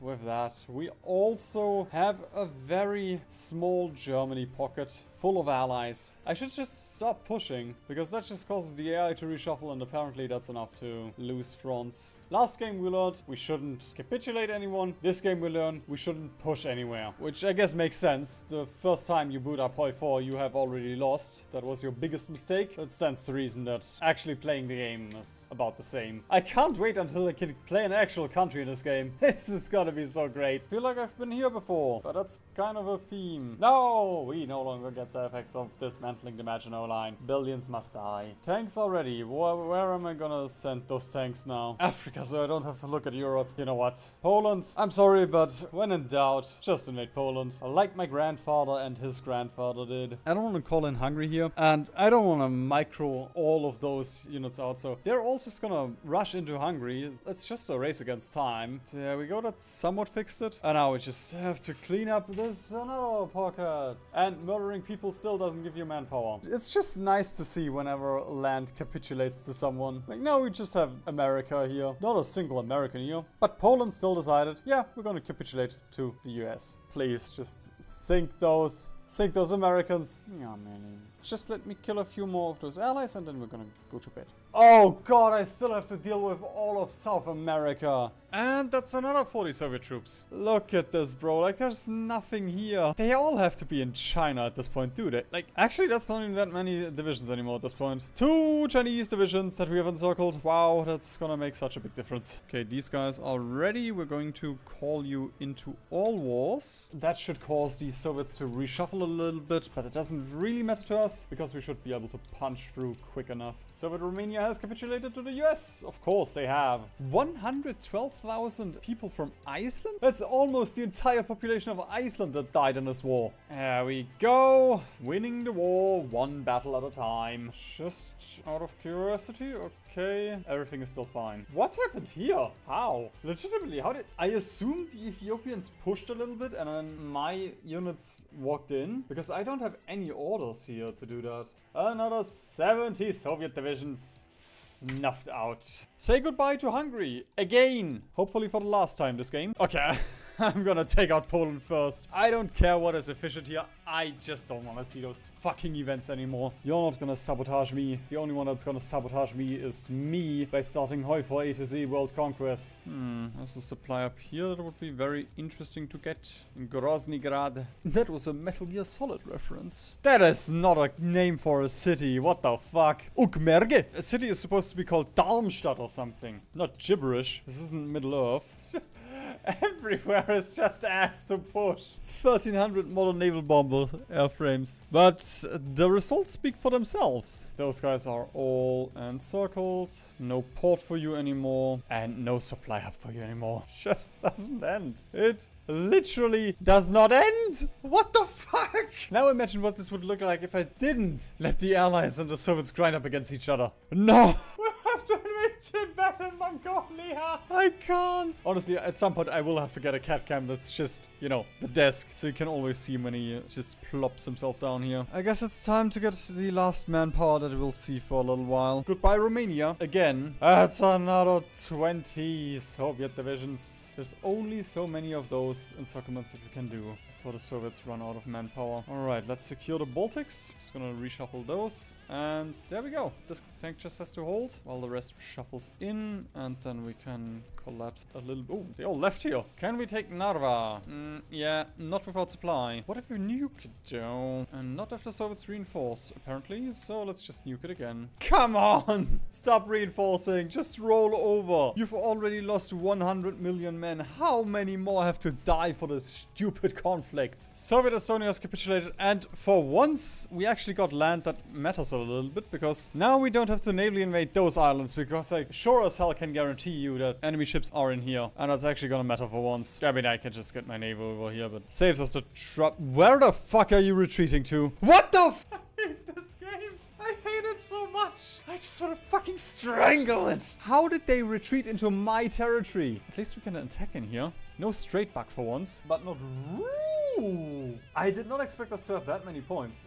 with that, we also have a very small Germany pocket full of allies. I should just stop pushing, because that just causes the AI to reshuffle and apparently that's enough to lose fronts. Last game we learned we shouldn't capitulate anyone. This game we learned we shouldn't push anywhere. Which I guess makes sense. The first time you boot up HoI4 you have already lost. That was your biggest mistake. That stands to reason that actually playing the game is about the same. I can't wait until I can play an actual country in this game. this is gonna be so great. feel like I've been here before, but that's kind of a theme. No, we no longer get the effects of dismantling the Maginot Line. Billions must die. Tanks already. Where, where am I gonna send those tanks now? Africa, so I don't have to look at Europe. You know what? Poland. I'm sorry, but when in doubt, just invade Poland. Like my grandfather and his grandfather did. I don't want to call in Hungary here. And I don't want to micro all of those units out. So they're all just gonna rush into Hungary. It's just a race against time. There we go. That somewhat fixed it. And now we just have to clean up this another pocket. And murdering people people still doesn't give you manpower. It's just nice to see whenever land capitulates to someone. Like now we just have America here. Not a single American here. But Poland still decided, yeah, we're gonna capitulate to the US. Please just sink those sink those Americans. Yeah, man. Just let me kill a few more of those allies and then we're gonna go to bed. Oh god, I still have to deal with all of South America. And that's another 40 Soviet troops. Look at this, bro. Like, there's nothing here. They all have to be in China at this point, do they? Like, actually, that's not even that many divisions anymore at this point. Two Chinese divisions that we have encircled. Wow, that's gonna make such a big difference. Okay, these guys are ready. We're going to call you into all wars. That should cause the Soviets to reshuffle a little bit, but it doesn't really matter to us because we should be able to punch through quick enough. Soviet Romania has capitulated to the US. Of course they have. 112,000 people from Iceland? That's almost the entire population of Iceland that died in this war. There we go. Winning the war one battle at a time. Just out of curiosity, okay. Okay, everything is still fine. What happened here? How? Legitimately, how did... I assume the Ethiopians pushed a little bit and then my units walked in. Because I don't have any orders here to do that. Another 70 Soviet divisions snuffed out. Say goodbye to Hungary again. Hopefully for the last time this game. Okay. I'm gonna take out Poland first. I don't care what is efficient here. I just don't want to see those fucking events anymore. You're not gonna sabotage me. The only one that's gonna sabotage me is me by starting HoI4 A to Z World Conquest. Hmm, there's a supply up here that would be very interesting to get. In Groznygrad. That was a Metal Gear Solid reference. That is not a name for a city. What the fuck? Ukmerge? A city is supposed to be called Darmstadt or something. Not gibberish. This isn't Middle Earth. It's just... Everywhere is just ass to push. 1300 modern naval airframes. But the results speak for themselves. Those guys are all encircled. No port for you anymore. And no supply hub for you anymore. Just doesn't end. It literally does not end. What the fuck? Now imagine what this would look like if I didn't let the Allies and the Soviets grind up against each other. No. we have to invade Tibet and Mongolia. I can't. Honestly, at some point I will have to get a cat cam that's just, you know, the desk. So you can always see when he uh, just plops himself down here. I guess it's time to get the last manpower that we'll see for a little while. Goodbye, Romania. Again. That's another 20 Soviet divisions. There's only so many of those encirclements that we can do before the Soviets run out of manpower. Alright, let's secure the Baltics. Just gonna reshuffle those. And there we go. This tank just has to hold while the rest shuffles in. And then we can collapse a little... Oh, they all left here. Can we take Narva? Mm, yeah, not without supply. What if we nuke it, though? And not if the Soviets reinforce, apparently. So let's just nuke it again. Come on! Stop reinforcing. Just roll over. You've already lost 100 million men. How many more have to die for this stupid conflict? Soviet Estonia has capitulated. And for once, we actually got land that matters a little bit. Because now we don't have to navally invade those islands. Because I sure as hell can guarantee you that enemy ships are in here. And that's actually gonna matter for once. I mean, I can just get my navy over here, but saves us the trap. Where the fuck are you retreating to? What the f- I hate this game. I hate it so much. I just want to fucking strangle it. How did they retreat into my territory? At least we can attack in here. No straight back for once, but not Ooh. I did not expect us to have that many points.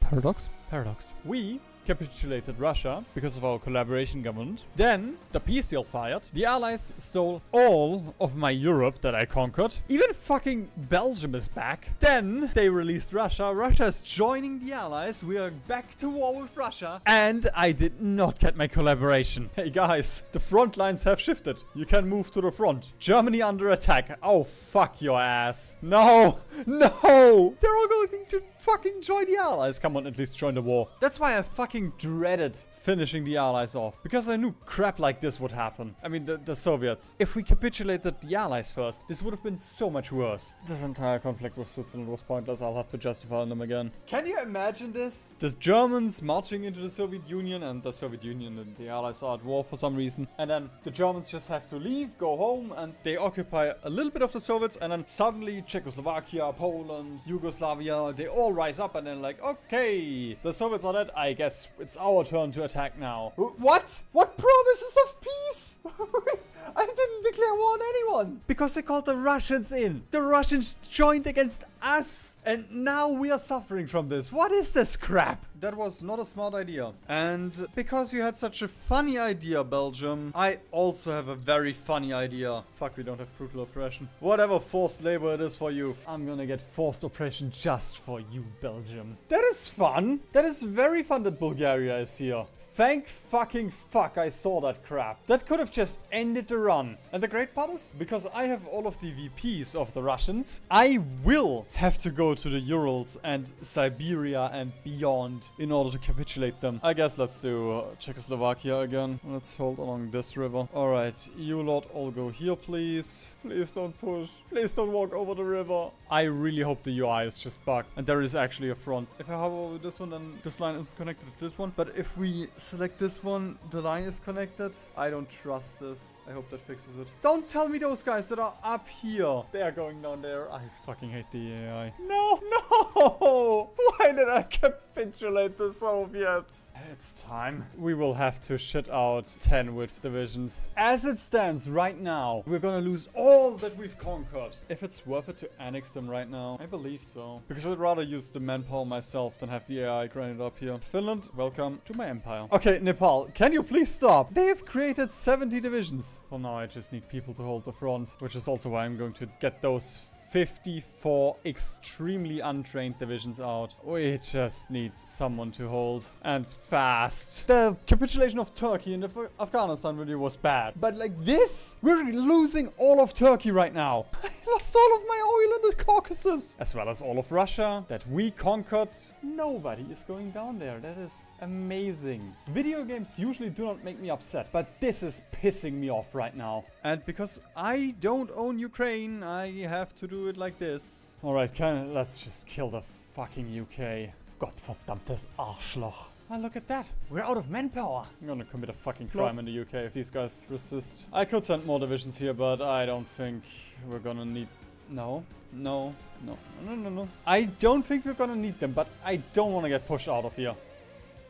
Paradox? Paradox. We capitulated Russia because of our collaboration government. Then the peace deal fired. The allies stole all of my Europe that I conquered. Even fucking Belgium is back. Then they released Russia. Russia is joining the allies. We are back to war with Russia. And I did not get my collaboration. Hey guys, the front lines have shifted. You can move to the front. Germany under attack. Oh, fuck your ass. No, no. They're all going to fucking join the allies. Come on, at least join the war. That's why I fucking dreaded finishing the allies off. Because I knew crap like this would happen. I mean, the, the Soviets. If we capitulated the allies first, this would have been so much worse. This entire conflict with Switzerland was pointless. I'll have to justify them again. Can you imagine this? The Germans marching into the Soviet Union and the Soviet Union and the allies are at war for some reason. And then the Germans just have to leave, go home, and they occupy a little bit of the Soviets. And then suddenly Czechoslovakia, Poland, Yugoslavia, they all rise up and then like, okay, the Soviets are dead. I guess it's our turn to attack now. What? What promises of peace? I didn't declare war on anyone. Because they called the Russians in. The Russians joined against us. And now we are suffering from this. What is this crap? That was not a smart idea. And because you had such a funny idea, Belgium, I also have a very funny idea. Fuck, we don't have brutal oppression. Whatever forced labor it is for you. I'm gonna get forced oppression just for you, Belgium. That is fun. That is very fun that Bulgaria is here. Thank fucking fuck I saw that crap. That could have just ended the run. And the great part is, because I have all of the VPs of the Russians, I will have to go to the Urals and Siberia and beyond in order to capitulate them. I guess let's do uh, Czechoslovakia again. Let's hold along this river. Alright, you lot all go here, please. Please don't push. Please don't walk over the river. I really hope the UI is just bugged and there is actually a front. If I hover over this one, then this line isn't connected to this one. But if we select this one, the line is connected. I don't trust this. I hope that fixes it. Don't tell me those guys that are up here. They are going down there. I fucking hate the AI. No, no! Why did I capitulate the Soviets? It's time. We will have to shit out 10 width divisions. As it stands right now, we're gonna lose all that we've conquered. If it's worth it to annex them right now, I believe so. Because I'd rather use the manpower myself than have the AI grind it up here. Finland, welcome to my empire. Okay, Nepal, can you please stop? They have created 70 divisions. For now, I just need people to hold the front, which is also why I'm going to get those 54 extremely untrained divisions out. We just need someone to hold. And fast. The capitulation of Turkey in Af Afghanistan really was bad. But like this, we're losing all of Turkey right now. I lost all of my oil in the Caucasus. As well as all of Russia that we conquered. Nobody is going down there. That is amazing. Video games usually do not make me upset. But this is pissing me off right now. And because I don't own Ukraine, I have to do it like this. Alright, can let's just kill the fucking UK. Gottverdammtes Arschloch. Ah, look at that. We're out of manpower. I'm gonna commit a fucking crime in the UK if these guys resist. I could send more divisions here, but I don't think we're gonna need... No. No. No. No, no, no. I don't think we're gonna need them, but I don't want to get pushed out of here.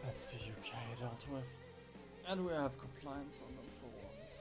That's the UK dealt with. And we have compliance on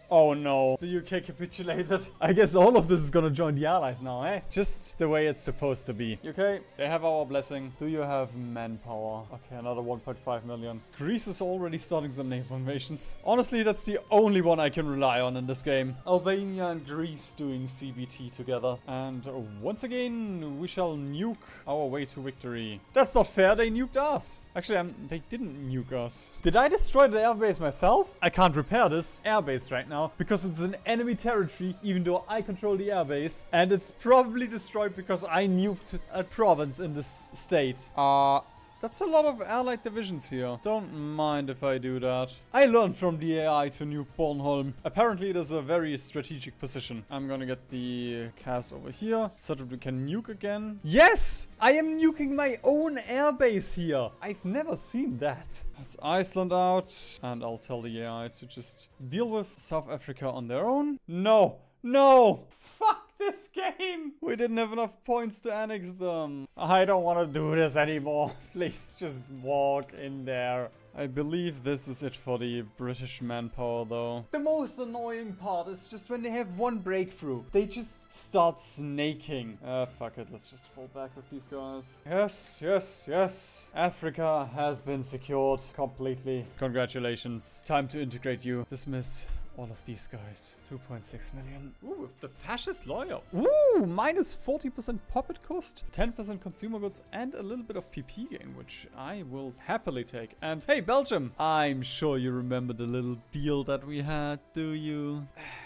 Oh no, the UK capitulated. I guess all of this is gonna join the allies now, eh? Just the way it's supposed to be. UK, they have our blessing. Do you have manpower? Okay, another 1.5 million. Greece is already starting some naval invasions. Honestly, that's the only one I can rely on in this game. Albania and Greece doing CBT together. And once again, we shall nuke our way to victory. That's not fair, they nuked us. Actually, um, they didn't nuke us. Did I destroy the airbase myself? I can't repair this airbase right now because it's an enemy territory even though I control the airbase and it's probably destroyed because I nuked a province in this state. Uh, that's a lot of allied divisions here. Don't mind if I do that. I learned from the AI to nuke Bornholm. Apparently it is a very strategic position. I'm gonna get the CAS over here so that we can nuke again. Yes! I am nuking my own airbase here. I've never seen that. That's Iceland out. And I'll tell the AI to just deal with South Africa on their own. No! No! Fuck! This game. We didn't have enough points to annex them. I don't want to do this anymore. Please just walk in there. I believe this is it for the British manpower though. The most annoying part is just when they have one breakthrough, they just start snaking. Ah, uh, fuck it, let's just fall back with these guys. Yes, yes, yes. Africa has been secured completely. Congratulations. Time to integrate you. Dismiss all of these guys. 2.6 million. Ooh, with the fascist lawyer. Ooh, minus 40% puppet cost, 10% consumer goods, and a little bit of PP gain, which I will happily take. And hey, Belgium, I'm sure you remember the little deal that we had, do you?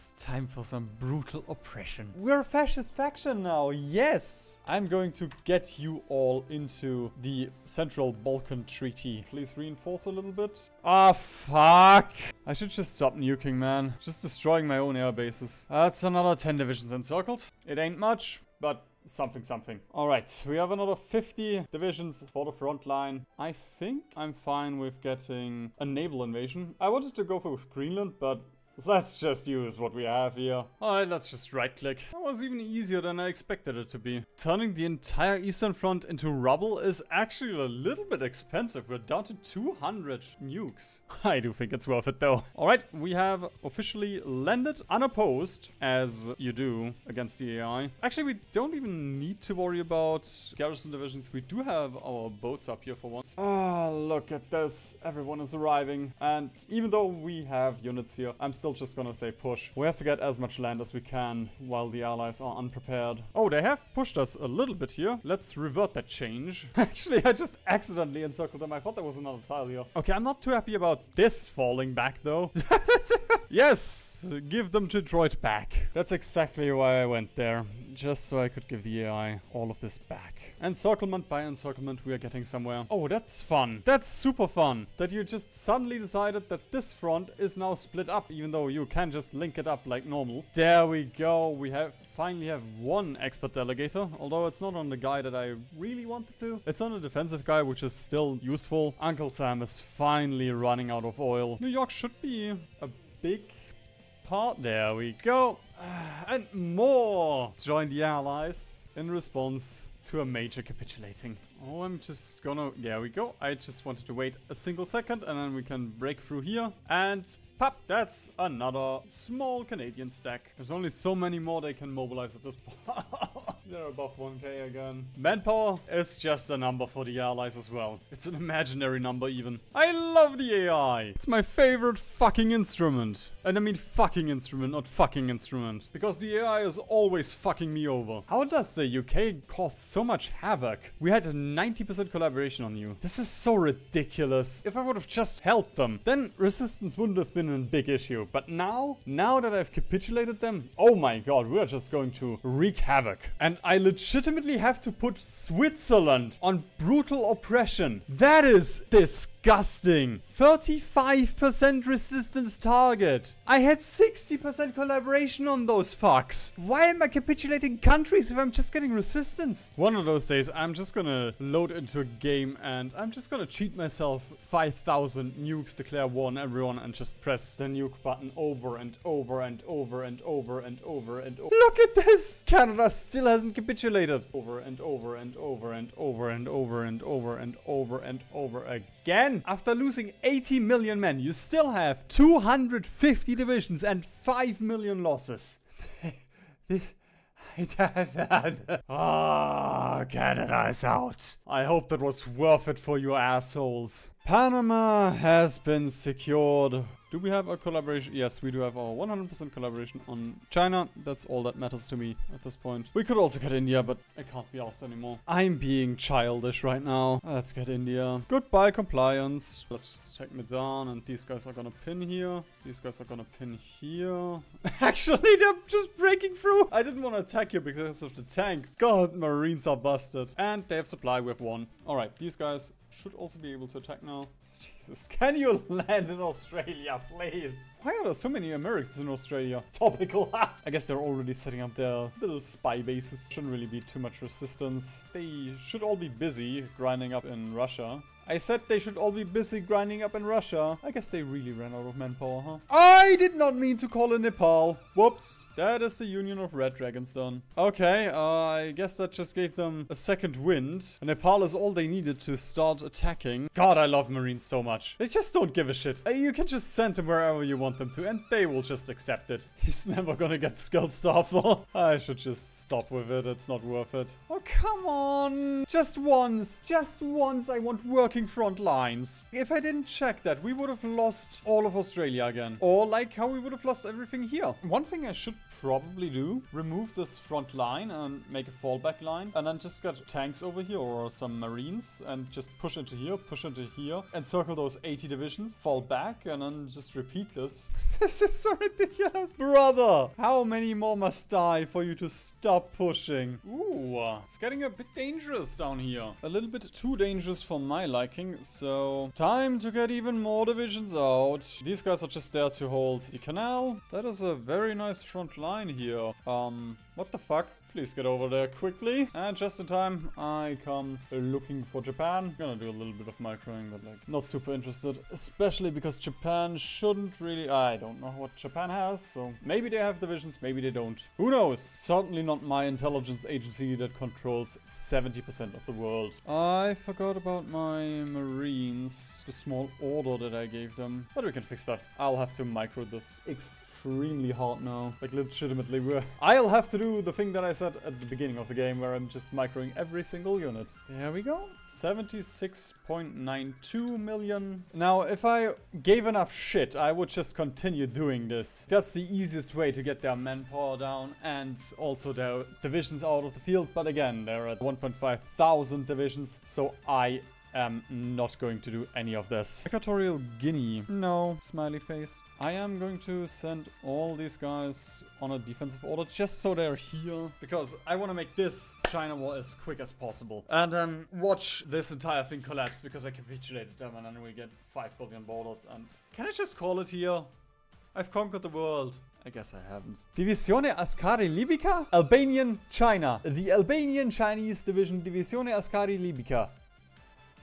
It's time for some brutal oppression. We're a fascist faction now, yes! I'm going to get you all into the Central Balkan Treaty. Please reinforce a little bit. Ah, fuck! I should just stop nuking, man. Just destroying my own air bases. That's another 10 divisions encircled. It ain't much, but something something. Alright, we have another 50 divisions for the front line. I think I'm fine with getting a naval invasion. I wanted to go for Greenland, but let's just use what we have here. Alright, let's just right click. That was even easier than I expected it to be. Turning the entire eastern front into rubble is actually a little bit expensive. We're down to 200 nukes. I do think it's worth it though. Alright, we have officially landed unopposed, as you do against the AI. Actually, we don't even need to worry about garrison divisions. We do have our boats up here for once. Oh, look at this. Everyone is arriving. And even though we have units here, I'm still just gonna say push. We have to get as much land as we can while the allies are unprepared. Oh, they have pushed us a little bit here. Let's revert that change. Actually, I just accidentally encircled them. I thought there was another tile here. Okay, I'm not too happy about this falling back though. yes, give them Detroit back. That's exactly why I went there just so I could give the AI all of this back. Encirclement by encirclement, we are getting somewhere. Oh, that's fun. That's super fun. That you just suddenly decided that this front is now split up, even though you can just link it up like normal. There we go. We have finally have one expert delegator, although it's not on the guy that I really wanted to. It's on a defensive guy, which is still useful. Uncle Sam is finally running out of oil. New York should be a big part. There we go. Uh, and more join the allies in response to a major capitulating. Oh, I'm just gonna... There we go. I just wanted to wait a single second and then we can break through here. And pop, that's another small Canadian stack. There's only so many more they can mobilize at this point. They're above 1k again. Manpower is just a number for the allies as well. It's an imaginary number even. I love the AI. It's my favorite fucking instrument. And I mean fucking instrument, not fucking instrument. Because the AI is always fucking me over. How does the UK cause so much havoc? We had a 90% collaboration on you. This is so ridiculous. If I would have just helped them, then resistance wouldn't have been a big issue. But now, now that I've capitulated them, oh my god, we are just going to wreak havoc. And I legitimately have to put Switzerland on brutal oppression. That is disgusting. 35% resistance target. I had 60% collaboration on those fucks. Why am I capitulating countries if I'm just getting resistance? One of those days, I'm just gonna load into a game and I'm just gonna cheat myself 5,000 nukes, declare war on everyone and just press the nuke button over and over and over and over and over and over. Look at this! Canada still hasn't capitulated. Over and over and over and over and over and over and over and over again. After losing 80 million men, you still have 250 divisions and 5 million losses. Ah, oh, Canada is out. I hope that was worth it for you assholes. Panama has been secured. Do we have a collaboration? Yes, we do have our 100% collaboration on China. That's all that matters to me at this point. We could also get India, but I can't be asked anymore. I'm being childish right now. Let's get India. Goodbye, compliance. Let's just take me down, and these guys are gonna pin here. These guys are gonna pin here. Actually, they're just breaking through. I didn't want to attack you because of the tank. God, Marines are busted. And they have supply with one. All right, these guys should also be able to attack now. Jesus, can you land in Australia, please? Why are there so many Americans in Australia? Topical. I guess they're already setting up their little spy bases. Shouldn't really be too much resistance. They should all be busy grinding up in Russia. I said they should all be busy grinding up in Russia. I guess they really ran out of manpower, huh? I did not mean to call it Nepal. Whoops. That is the Union of Red Dragons done. Okay, uh, I guess that just gave them a second wind. Nepal is all they needed to start attacking. God, I love Marines so much. They just don't give a shit. Uh, you can just send them wherever you want them to and they will just accept it. He's never gonna get skilled staff. I should just stop with it. It's not worth it. Oh, come on. Just once. Just once I want working front lines. If I didn't check that, we would have lost all of Australia again. Or like how we would have lost everything here. One thing I should probably do, remove this front line and make a fallback line. And then just get tanks over here or some marines and just push into here, push into here, encircle those 80 divisions, fall back and then just repeat this. this is so ridiculous. Brother, how many more must die for you to stop pushing? Ooh, it's getting a bit dangerous down here. A little bit too dangerous for my liking so time to get even more divisions out. These guys are just there to hold the canal. That is a very nice front line here. Um, what the fuck? Please get over there quickly. And just in time, I come looking for Japan. Gonna do a little bit of microing, but like not super interested. Especially because Japan shouldn't really... I don't know what Japan has, so maybe they have divisions, maybe they don't. Who knows? Certainly not my intelligence agency that controls 70% of the world. I forgot about my marines, the small order that I gave them. But we can fix that. I'll have to micro this extremely hard now. Like legitimately, we're I'll have to do the thing that I said at the beginning of the game where I'm just microing every single unit. There we go. 76.92 million. Now, if I gave enough shit, I would just continue doing this. That's the easiest way to get their manpower down and also their divisions out of the field. But again, they're at 1.5 thousand divisions, so I am not going to do any of this. Equatorial Guinea. No. Smiley face. I am going to send all these guys on a defensive order just so they're here. Because I want to make this China war as quick as possible. And then watch this entire thing collapse because I capitulated them and then we get 5 billion borders. And can I just call it here? I've conquered the world. I guess I haven't. Divisione Ascari Libica? Albanian, China. The Albanian Chinese division Divisione Ascari Libica.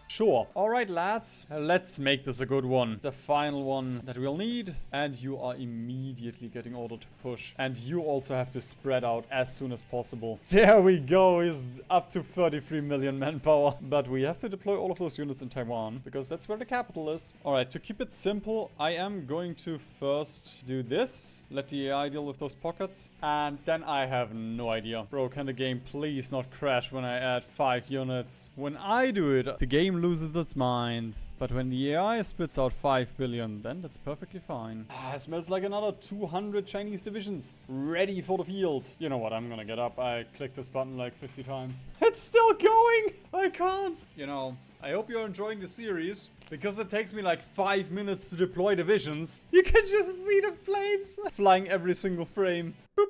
Sure. Alright, lads. Let's make this a good one. The final one that we'll need. And you are immediately getting ordered to push. And you also have to spread out as soon as possible. There we go. Is up to 33 million manpower. But we have to deploy all of those units in Taiwan. Because that's where the capital is. Alright, to keep it simple, I am going to first do this. Let the AI deal with those pockets. And then I have no idea. Bro, can the game please not crash when I add 5 units? When I do it, the game loses its mind. But when the AI spits out 5 billion, then that's perfectly fine. Ah, it smells like another 200 Chinese divisions ready for the field. You know what, I'm gonna get up. I clicked this button like 50 times. It's still going! I can't! You know, I hope you're enjoying the series. Because it takes me like 5 minutes to deploy divisions. You can just see the planes flying every single frame. Boop,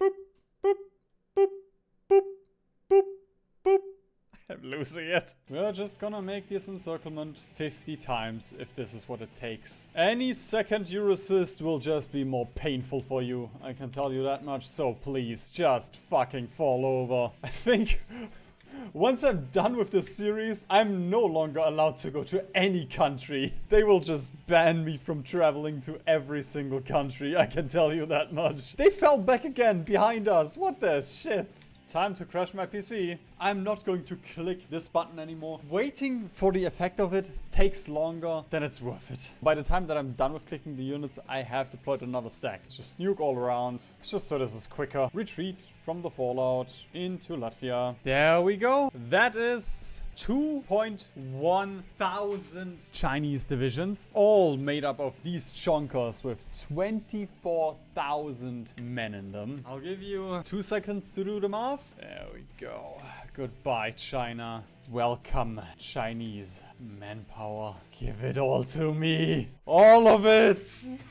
boop, boop, boop, boop, boop, boop. I'm losing it. We're just gonna make this encirclement 50 times if this is what it takes. Any second you resist will just be more painful for you. I can tell you that much. So please, just fucking fall over. I think... Once I'm done with this series, I'm no longer allowed to go to any country. They will just ban me from traveling to every single country, I can tell you that much. They fell back again behind us. What the shit? Time to crash my PC. I'm not going to click this button anymore. Waiting for the effect of it takes longer than it's worth it. By the time that I'm done with clicking the units, I have deployed another stack. Just nuke all around, just so this is quicker. Retreat from the fallout into Latvia. There we go. That is 2.1 thousand Chinese divisions, all made up of these chonkers with 24,000 men in them. I'll give you two seconds to do the math. There we go. Goodbye, China. Welcome, Chinese manpower. Give it all to me. All of it.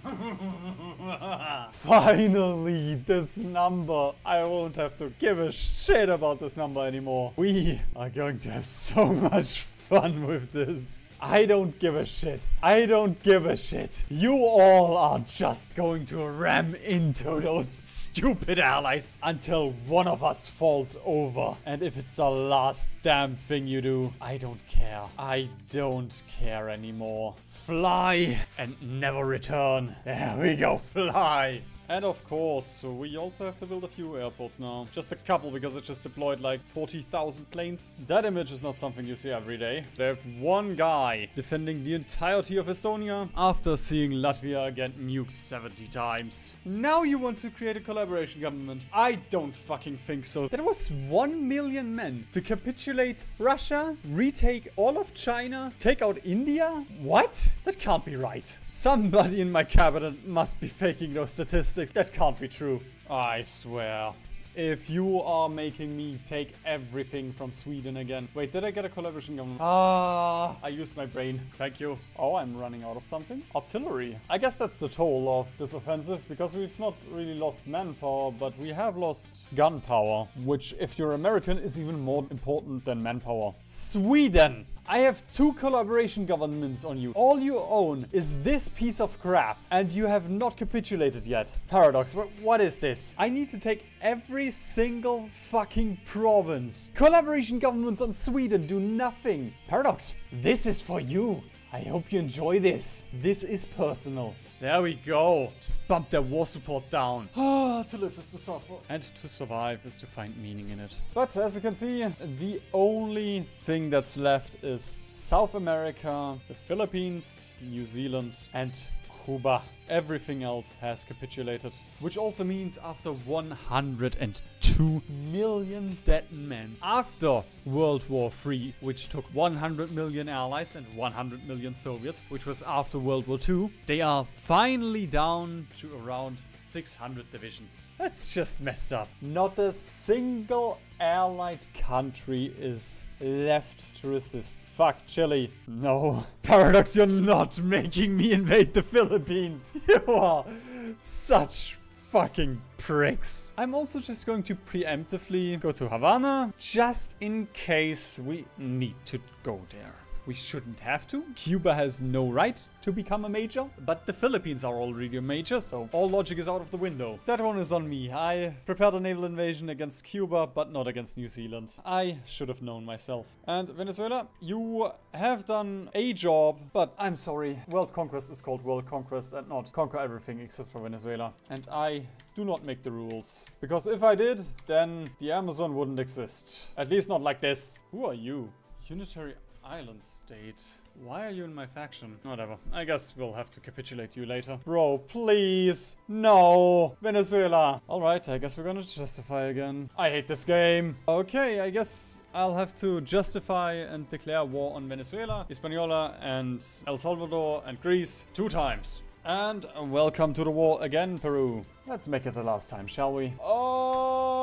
Finally, this number. I won't have to give a shit about this number anymore. We are going to have so much fun with this. I don't give a shit. I don't give a shit. You all are just going to ram into those stupid allies until one of us falls over. And if it's the last damn thing you do, I don't care. I don't care anymore. Fly and never return. There we go, fly. And of course, we also have to build a few airports now. Just a couple because it just deployed like 40,000 planes. That image is not something you see every day. They have one guy defending the entirety of Estonia after seeing Latvia get nuked 70 times. Now you want to create a collaboration government. I don't fucking think so. That was 1 million men to capitulate Russia, retake all of China, take out India? What? That can't be right. Somebody in my cabinet must be faking those statistics. That can't be true. I swear. If you are making me take everything from Sweden again. Wait, did I get a collaboration government? Ah, I used my brain. Thank you. Oh, I'm running out of something. Artillery. I guess that's the toll of this offensive because we've not really lost manpower, but we have lost gunpower, which if you're American is even more important than manpower. Sweden! I have two collaboration governments on you. All you own is this piece of crap, and you have not capitulated yet. Paradox, what is this? I need to take every single fucking province. Collaboration governments on Sweden do nothing. Paradox, this is for you. I hope you enjoy this. This is personal. There we go. Just bump their war support down. Ah, to live is to suffer. And to survive is to find meaning in it. But as you can see, the only thing that's left is South America, the Philippines, New Zealand, and Cuba. Everything else has capitulated. Which also means after 102 million dead men. After World War III, which took 100 million allies and 100 million Soviets, which was after World War II, they are finally down to around 600 divisions. That's just messed up. Not a single allied country is left to resist. Fuck Chile. No. Paradox, you're not making me invade the Philippines. You are such fucking pricks. I'm also just going to preemptively go to Havana just in case we need to go there. We shouldn't have to. Cuba has no right to become a major, but the Philippines are already a major, so all logic is out of the window. That one is on me. I prepared a naval invasion against Cuba, but not against New Zealand. I should have known myself. And Venezuela, you have done a job, but I'm sorry. World Conquest is called World Conquest and not conquer everything except for Venezuela. And I do not make the rules. Because if I did, then the Amazon wouldn't exist. At least not like this. Who are you? Unitary island state. Why are you in my faction? Whatever. I guess we'll have to capitulate you later. Bro, please. No. Venezuela. Alright, I guess we're gonna justify again. I hate this game. Okay, I guess I'll have to justify and declare war on Venezuela, Hispaniola, and El Salvador, and Greece two times. And welcome to the war again, Peru. Let's make it the last time, shall we? Oh,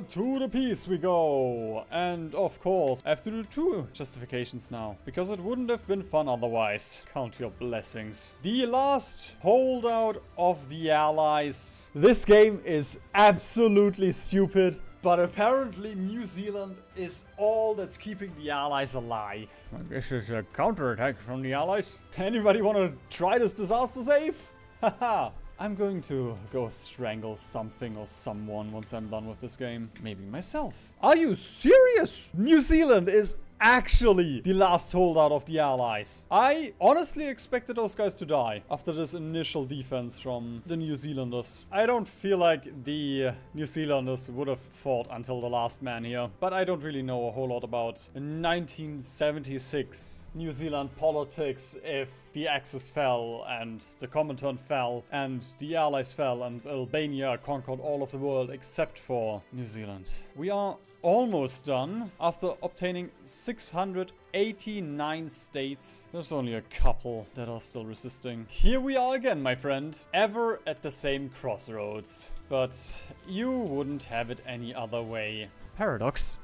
to the peace we go. And of course, I have to do two justifications now, because it wouldn't have been fun otherwise. Count your blessings. The last holdout of the Allies. This game is absolutely stupid. But apparently New Zealand is all that's keeping the Allies alive. This is a counterattack from the Allies. Anybody want to try this disaster save? Haha. I'm going to go strangle something or someone once I'm done with this game. Maybe myself. Are you serious? New Zealand is actually the last holdout of the allies. I honestly expected those guys to die after this initial defense from the New Zealanders. I don't feel like the New Zealanders would have fought until the last man here, but I don't really know a whole lot about 1976 New Zealand politics if the Axis fell and the Comintern fell and the Allies fell and Albania conquered all of the world except for New Zealand. We are almost done after obtaining 689 states. There's only a couple that are still resisting. Here we are again, my friend. Ever at the same crossroads. But you wouldn't have it any other way. Paradox.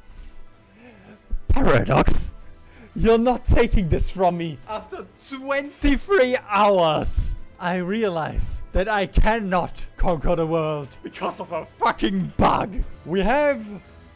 Paradox? You're not taking this from me. After 23 hours. I realize that I cannot conquer the world because of a fucking bug. We have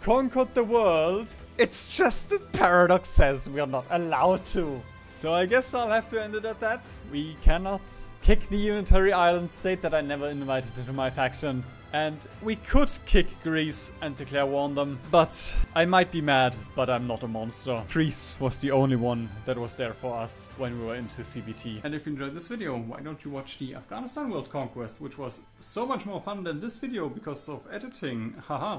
conquered the world. It's just that Paradox says we are not allowed to. So I guess I'll have to end it at that. We cannot kick the unitary island state that I never invited into my faction. And we could kick Greece and declare war on them, but I might be mad, but I'm not a monster. Greece was the only one that was there for us when we were into CBT. And if you enjoyed this video, why don't you watch the Afghanistan World Conquest, which was so much more fun than this video because of editing, haha.